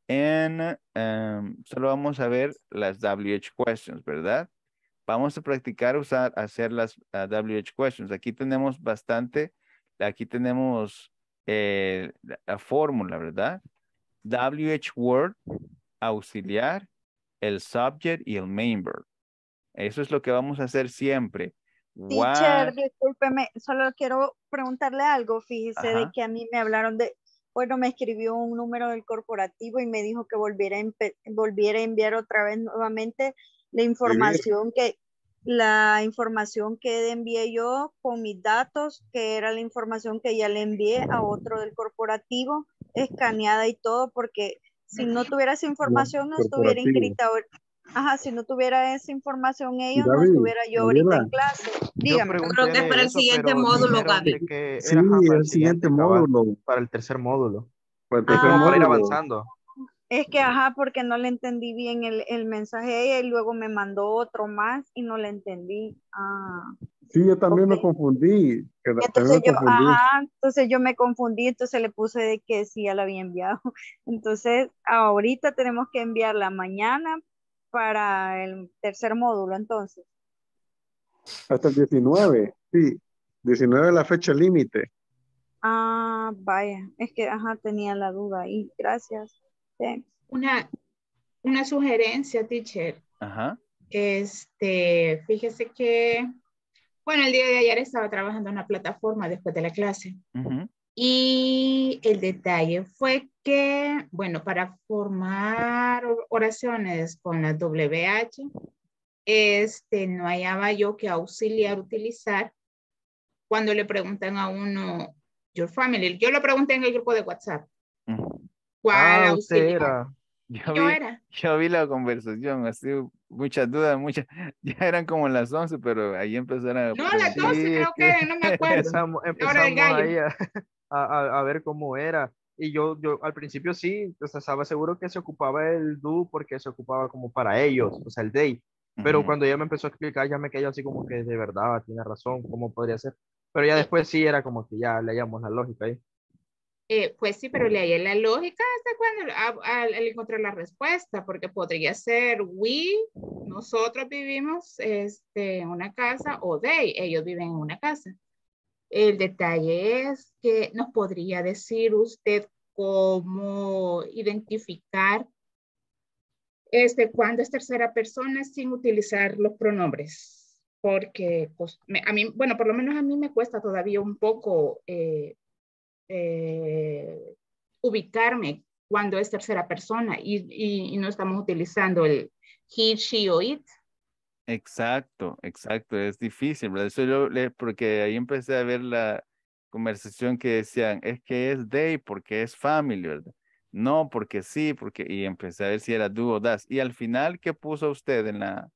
S1: And um, solo vamos a ver las WH questions, ¿verdad? Vamos a practicar usar, hacer las uh, WH questions. Aquí tenemos bastante, aquí tenemos eh, la, la fórmula, ¿verdad? WH word, auxiliar, el subject y el main verb. Eso es lo que vamos a hacer siempre.
S14: Teacher,
S1: What-
S14: discúlpeme, solo quiero preguntarle algo. Fíjese de
S1: Ajá.
S14: que a mí me hablaron de, bueno, me escribió un número del corporativo y me dijo que volviera a, volviera a enviar otra vez nuevamente la información que, la información que envié yo con mis datos, que era la información que ya le envié a otro del corporativo, escaneada y todo, porque si no tuviera esa información no estuviera inscrita. Ajá, si no tuviera esa información ellos, no
S7: David,
S14: estuviera yo ahorita en clase. Dígame.
S18: Creo que es para el
S17: eso,
S18: siguiente
S17: pero
S18: módulo, Gaby.
S7: Sí,
S17: era ajá, para
S7: el siguiente
S17: cabal,
S7: módulo.
S17: para el tercer módulo.
S7: Para el
S17: Es
S7: tercer
S17: como para ir
S7: módulo.
S17: avanzando.
S14: Es que, ajá, porque no le entendí bien el, el mensaje a ella y luego me mandó otro más y no le entendí. Ah.
S7: Sí, yo también me confundí. que
S14: Entonces
S7: me
S14: yo,
S7: confundí.
S14: ajá, entonces yo me confundí, entonces le puse de que sí, ya la había enviado. Entonces, ahorita tenemos que enviarla mañana para el tercer módulo, entonces.
S7: Hasta el 19. Sí, 19 es la fecha límite.
S14: Ah, vaya, es que, ajá, tenía la duda ahí. Gracias.
S8: Una, una sugerencia, teacher.
S1: Ajá.
S8: Este, fíjese que, bueno, el día de ayer estaba trabajando en una plataforma después de la clase. Y el detalle fue que, bueno, para formar or- oraciones con la WH, este, no hallaba yo que auxiliar utilizar cuando le preguntan a uno, your family. Yo lo pregunté en el grupo de WhatsApp. ¿Cuál
S17: Ah, usted era.
S1: Yo
S8: Yo
S1: vi,
S8: era.
S1: yo vi la conversación, así muchas dudas, muchas, ya eran como las 11, pero ahí empezaron a
S8: No, a las 12
S1: preguntar.
S8: creo que no me acuerdo.
S17: Empezamos, empezamos ahí a, a, a- a ver cómo era. Y yo, yo al principio sí, o sea, estaba seguro que se ocupaba el do porque se ocupaba como para ellos, o sea, el they. Pero cuando ella me empezó a explicar, ya me quedé así como que de verdad, tiene razón, ¿cómo podría ser? Pero ya después sí era como que ya leíamos la lógica ahí.
S8: Eh, pues sí, pero le hallé la lógica hasta cuando a- a- al encontrar la respuesta, porque podría ser we, nosotros vivimos este, en una casa, o they, ellos viven en una casa. El detalle es que nos podría decir usted cómo identificar este, cuando es tercera persona sin utilizar los pronombres. Porque pues, a mí, bueno, por lo menos a mí me cuesta todavía un poco eh, eh, ubicarme cuando es tercera persona y, y- y no estamos utilizando el he, she o it.
S1: Exacto, exacto, es difícil, ¿verdad? Eso yo le, porque ahí empecé a ver la conversación que decían, es que es they porque es family, ¿verdad? No, porque sí, porque, y empecé a ver si era do o das. Y al final, ¿qué puso usted en la?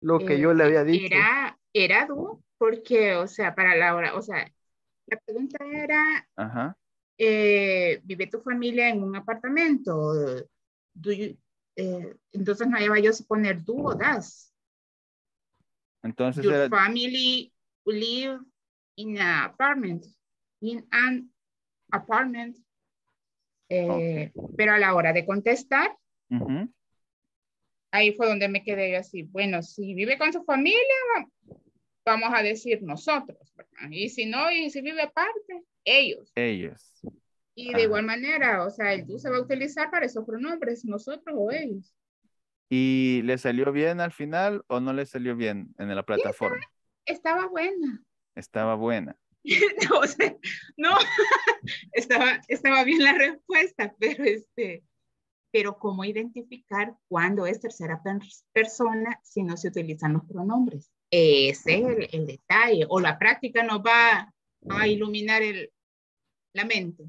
S17: Lo que
S8: Eh,
S17: yo le había dicho.
S8: Era, era do, porque, o sea, para la hora, o sea, la pregunta era,
S1: Ajá,
S8: eh, ¿vive tu familia en un apartamento? Do you- eh, entonces no iba yo a poner do o das.
S1: entonces
S8: Your
S1: era,
S8: family live in an apartment. In an apartment. Eh, Pero a la hora de contestar,
S1: ujú,
S8: ahí fue donde me quedé yo así. Bueno, si vive con su familia, va- vamos a decir nosotros. ¿verdad? Y si no, y si vive aparte, ellos.
S1: ellos.
S8: Y de igual manera, o sea, el tú se va a utilizar para esos pronombres, nosotros o ellos.
S1: ¿Y le salió bien al final o no le salió bien en la plataforma?
S8: Estaba buena.
S1: Estaba buena.
S8: no, o sea, no, estaba, estaba bien la respuesta, pero este, pero cómo identificar cuándo es tercera per- persona si no se utilizan los pronombres. Ese es el, el detalle. O la práctica nos va a iluminar el, la mente.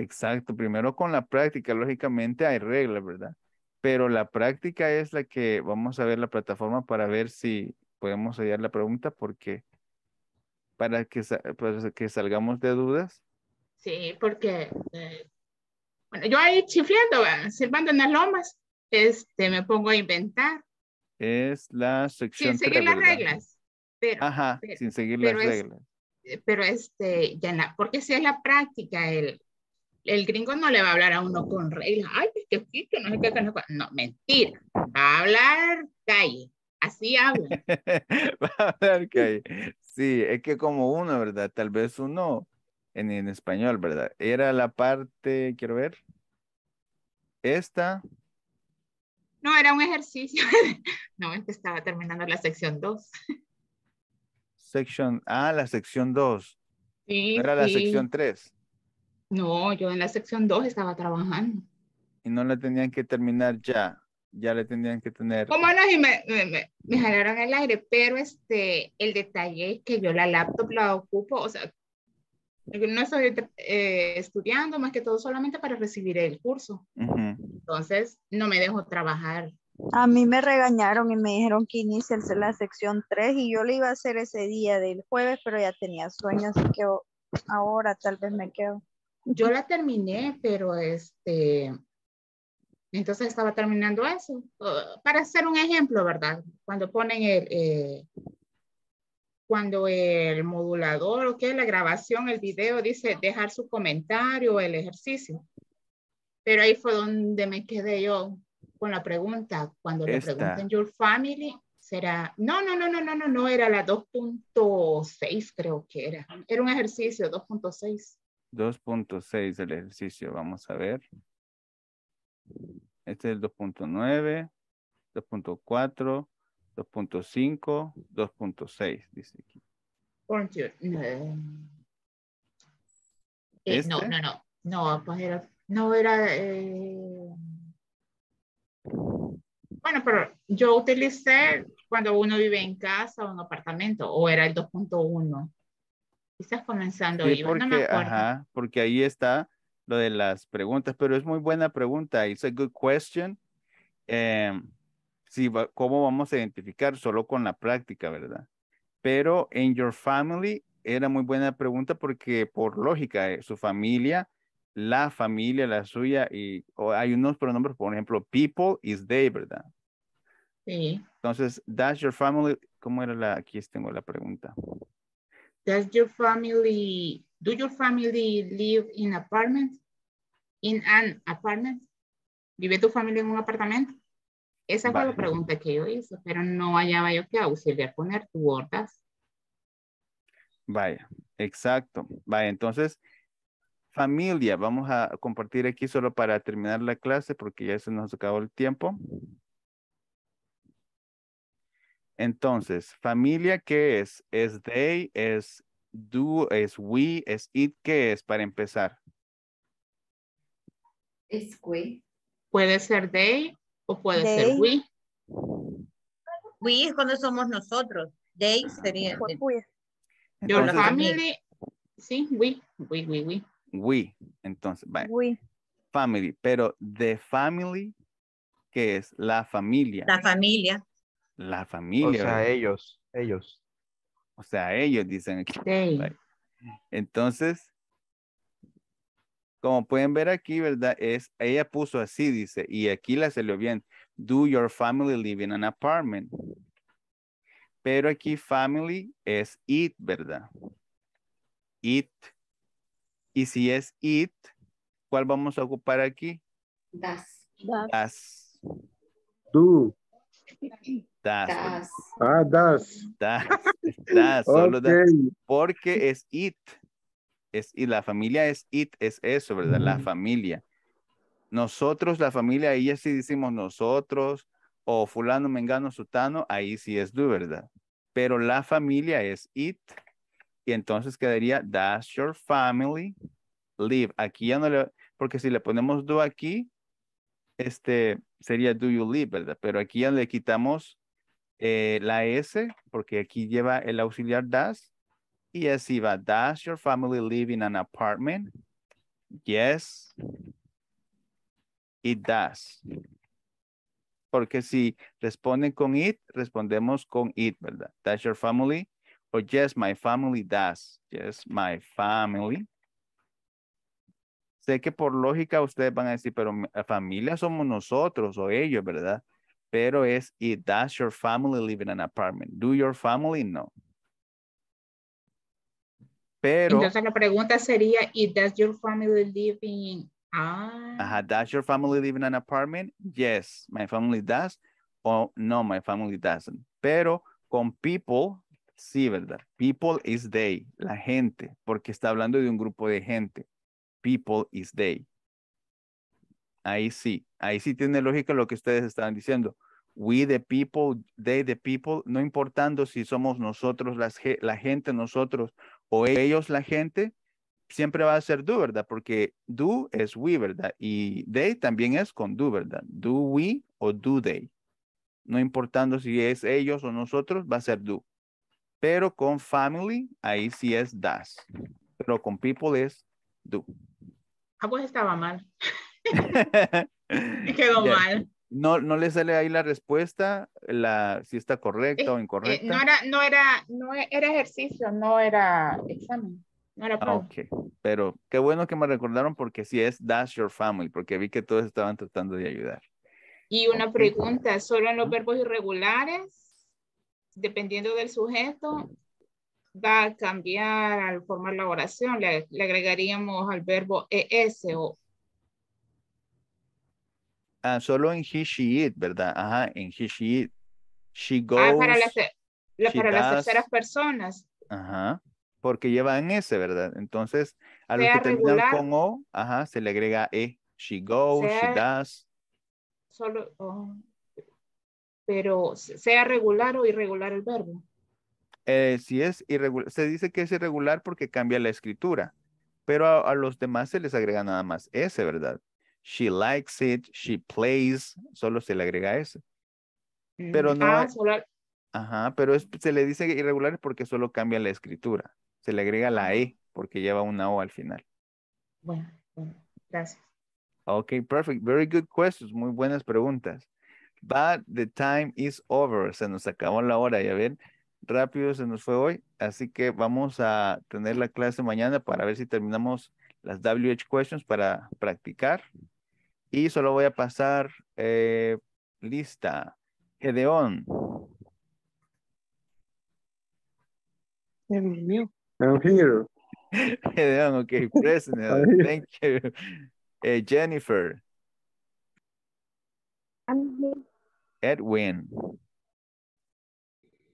S1: Exacto, primero con la práctica, lógicamente hay reglas, ¿verdad? Pero la práctica es la que vamos a ver la plataforma para ver si podemos hallar la pregunta, porque para que, para que salgamos de dudas.
S8: Sí, porque, eh, bueno, yo ahí chifleando, silbando en las lomas, este, me pongo a inventar,
S1: Es la sección
S8: sin seguir
S1: tres,
S8: las
S1: ¿verdad?
S8: reglas. Pero,
S1: Ajá,
S8: pero-
S1: sin seguir las
S8: pero es-
S1: reglas.
S8: eh, pero este, ya en la, porque si es la práctica, el, el gringo no le va a hablar a uno con reglas, ay, que no sé qué, que no, sé cuál". no, mentira, va a hablar calle, así habla.
S1: Va a que hay- Sí, es que como uno, ¿verdad? Tal vez uno en, en español, ¿verdad? Era la parte, quiero ver. Esta,
S8: No, era un ejercicio, no, es que estaba terminando la sección 2.
S1: sección, ah, la sección 2.
S8: Sí,
S1: Era la
S8: sí.
S1: sección 3.
S8: No, yo en la sección 2 estaba trabajando.
S1: Y no la tenían que terminar ya. Ya le tenían que tener.
S8: ¿Cómo no? Y me, me, me, me jalaron el aire, pero este, el detalle es que yo la laptop la ocupo, o sea, no estoy eh, estudiando más que todo solamente para recibir el curso. Entonces, no me dejo trabajar.
S14: A mí me regañaron y me dijeron que inicie la sección 3 y yo le iba a hacer ese día del jueves, pero ya tenía sueño, así que ahora tal vez me quedo.
S8: Yo la terminé, pero este, entonces estaba terminando eso. Uh, para hacer un ejemplo, ¿verdad? Cuando ponen el, eh, cuando el modulador o qué, la grabación, el video dice dejar su comentario, el ejercicio. Pero ahí fue donde me quedé yo con la pregunta. Cuando le
S1: Esta.
S8: pregunten your family, será, no, no, no, no, no, no, no, era la 2.6 creo que era. Era un ejercicio 2.6.
S1: 2.6 el ejercicio. Vamos a ver. Este es el 2.9, 2.4, 2.5, 2.6, dice aquí.
S8: No. Eh, no,
S1: ¿Este?
S8: no, no. No, pues era, no era. eh, Bueno, pero yo utilicé cuando uno vive en casa o en apartamento, o era el 2.1. Quizás comenzando
S1: Sí,
S8: iba, no me
S1: porque,
S8: acuerdo.
S1: ajá, porque ahí está lo de las preguntas, pero es muy buena pregunta. It's a good question. Em, sí, va- ¿cómo vamos a identificar? Solo con la práctica, ¿verdad? Pero en your family era muy buena pregunta porque por lógica, eh, su familia, la familia, la suya, y o hay unos pronombres, por ejemplo, people is they, ¿verdad?
S8: Sí.
S1: Entonces, that's your family. ¿Cómo era la? Aquí tengo la pregunta.
S8: Does your family, do your family live in apartment? In an apartment? ¿Vive tu familia en un apartamento? Esa fue la pregunta que yo hice, pero no hallaba yo que auxiliar poner tu wordas.
S1: Vaya, exacto. Vaya, entonces, familia, vamos a compartir aquí solo para terminar la clase porque ya se nos acabó el tiempo. Entonces, familia, ¿qué es? ¿Es they? ¿Es do? ¿Es we? ¿Es it? ¿Qué es para empezar?
S6: Es we.
S8: Puede ser they o puede ser we.
S18: We es cuando somos nosotros. They sería.
S14: Pues,
S8: Your family, sí, we, we, we, we.
S1: we. Entonces, vaya,
S14: we.
S1: family. Pero the family, ¿qué es? La familia.
S18: La familia.
S1: La
S17: O
S1: familia.
S17: sea,
S1: ¿verdad?
S17: ellos, ellos.
S1: O sea, ellos dicen aquí. Entonces, como pueden ver aquí, ¿verdad? Es, ella puso así, dice, y aquí la salió bien. Do your family live in an apartment? Pero aquí family es it, ¿verdad? It. Y si es it, ¿cuál vamos a ocupar aquí?
S6: Das.
S1: Das.
S7: Do.
S1: Das.
S6: Das.
S7: Ah, das.
S1: Das. Das. Solo das.
S7: Ok.
S1: Porque es it. Es, y la familia es it, es eso, ¿verdad? La familia. Nosotros, la familia, ahí ya sí decimos nosotros, o fulano, mengano, sutano, ahí sí es do, ¿verdad? Pero la familia es it, y entonces quedaría, does your family live? Aquí ya no le, porque si le ponemos do aquí, este sería do you live, ¿verdad? Pero aquí ya le quitamos eh, la S, porque aquí lleva el auxiliar does, y así va, does your family live in an apartment? Yes, it does. Porque si responden con it, respondemos con it, ¿verdad? Does your family? O yes, my family does. Yes, my family. Sé que por lógica ustedes van a decir, pero familia somos nosotros o ellos, ¿verdad? Pero es it. Does your family live in an apartment? Do your family? No. Pero,
S8: Entonces la pregunta sería, ¿y does your family live in? Ah,
S1: ajá, does your family live in an apartment? Yes, my family does. O no, my family doesn't. Pero con people, sí, ¿verdad? People is they, la gente, porque está hablando de un grupo de gente. People is they. Ahí sí, ahí sí tiene lógica lo que ustedes estaban diciendo. We the people, they the people, no importando si somos nosotros las la gente, nosotros o ellos la gente, siempre va a ser do, ¿verdad? Porque do es we, ¿verdad? Y they también es con do, ¿verdad? Do we o do they. No importando si es ellos o nosotros, va a ser do. Pero con family, ahí sí es does. Pero con people es do.
S8: ah, pues estaba mal. Quedó mal.
S1: No, no le sale ahí la respuesta, la, si está correcta o
S8: Eh,
S1: incorrecta.
S8: no era, no era, no era ejercicio, no era examen, no era
S1: Ah, ok, pero qué bueno que me recordaron porque si es Dash Your Family, porque vi que todos estaban tratando de ayudar.
S8: Y una pregunta, solo en los verbos irregulares, dependiendo del sujeto, va a cambiar al formar la oración, le, le agregaríamos al verbo es o
S1: Ah, solo en he, she, it, ¿verdad? Ajá, en he, she, it. She goes.
S8: ah, para, las, la-
S1: does.
S8: terceras personas.
S1: Ajá, porque llevan ese, ¿verdad? Entonces, a los que terminan
S8: regular.
S1: con O, ajá, se le agrega E. She goes, she does.
S8: Solo, oh, pero sea regular o irregular el verbo.
S1: Eh, si es irregular, se dice que es irregular porque cambia la escritura, pero a, a los demás se les agrega nada más ese, ¿verdad? She likes it, she plays, solo se le agrega ese. Pero no,
S8: Ah,
S1: ajá, pero es- se le dice irregular porque solo cambia la escritura. Se le agrega la E porque lleva una O al final.
S8: bueno, bueno, gracias.
S1: Ok, perfect. Very good questions. Muy buenas preguntas. But the time is over. Se nos acabó la hora, ya ven. Rápido se nos fue hoy. Así que vamos a tener la clase mañana para ver si terminamos las WH questions para practicar. Y solo voy a pasar eh, lista. Gedeón.
S7: I'm here.
S1: Gedeón, ok. Present.
S7: I'm here.
S1: Thank you. Eh, Jennifer. Edwin.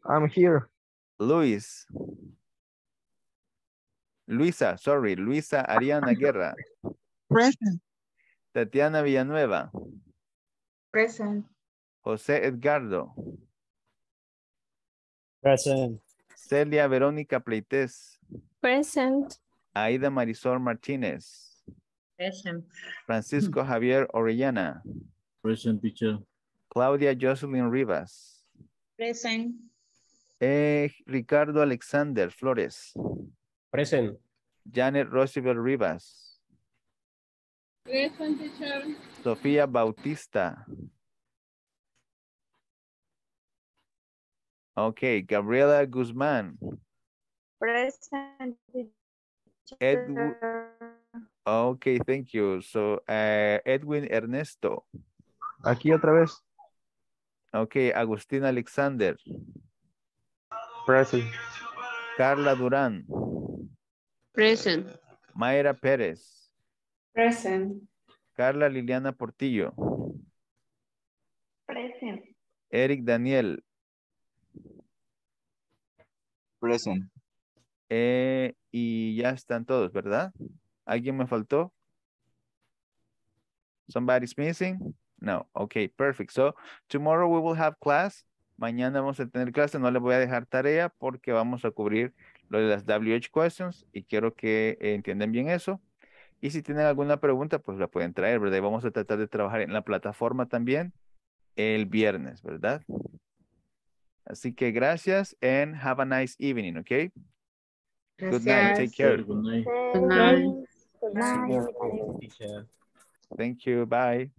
S17: I'm here.
S1: Luis. Luisa, sorry, Luisa Ariana Guerra.
S13: Present.
S1: Tatiana Villanueva.
S8: Present.
S1: José Edgardo.
S12: Present.
S1: Celia Verónica Pleites.
S15: Present.
S1: Aida Marisol Martínez.
S18: Present.
S1: Francisco Javier Orellana.
S2: Present teacher.
S1: Claudia Jocelyn Rivas.
S18: Present.
S1: Eh, Ricardo Alexander Flores.
S12: Present.
S1: Janet Roosevelt Rivas.
S3: Present teacher.
S1: Sofía Bautista. Ok, Gabriela Guzmán.
S14: Present.
S1: Edwin. Okay, thank you. So, uh, Edwin Ernesto.
S17: Aquí otra vez.
S1: Okay, Agustín Alexander.
S11: Present.
S1: Carla Durán.
S9: Present.
S1: Mayra Pérez.
S6: Present.
S1: Carla Liliana Portillo.
S4: Present.
S1: Eric Daniel.
S16: Present.
S1: Eh, y ya están todos, ¿verdad? ¿Alguien me faltó? Somebody's missing? No. Okay, perfect. So tomorrow we will have class. Mañana vamos a tener clase. No les voy a dejar tarea porque vamos a cubrir lo de las WH questions y quiero que eh, entiendan bien eso. Y si tienen alguna pregunta, pues la pueden traer, ¿verdad? Y vamos a tratar de trabajar en la plataforma también el viernes, ¿verdad? Así que gracias and have a nice evening, ¿ok? Good night. Take care.
S2: Good night.
S4: Good night. Good night.
S1: Thank you. Bye.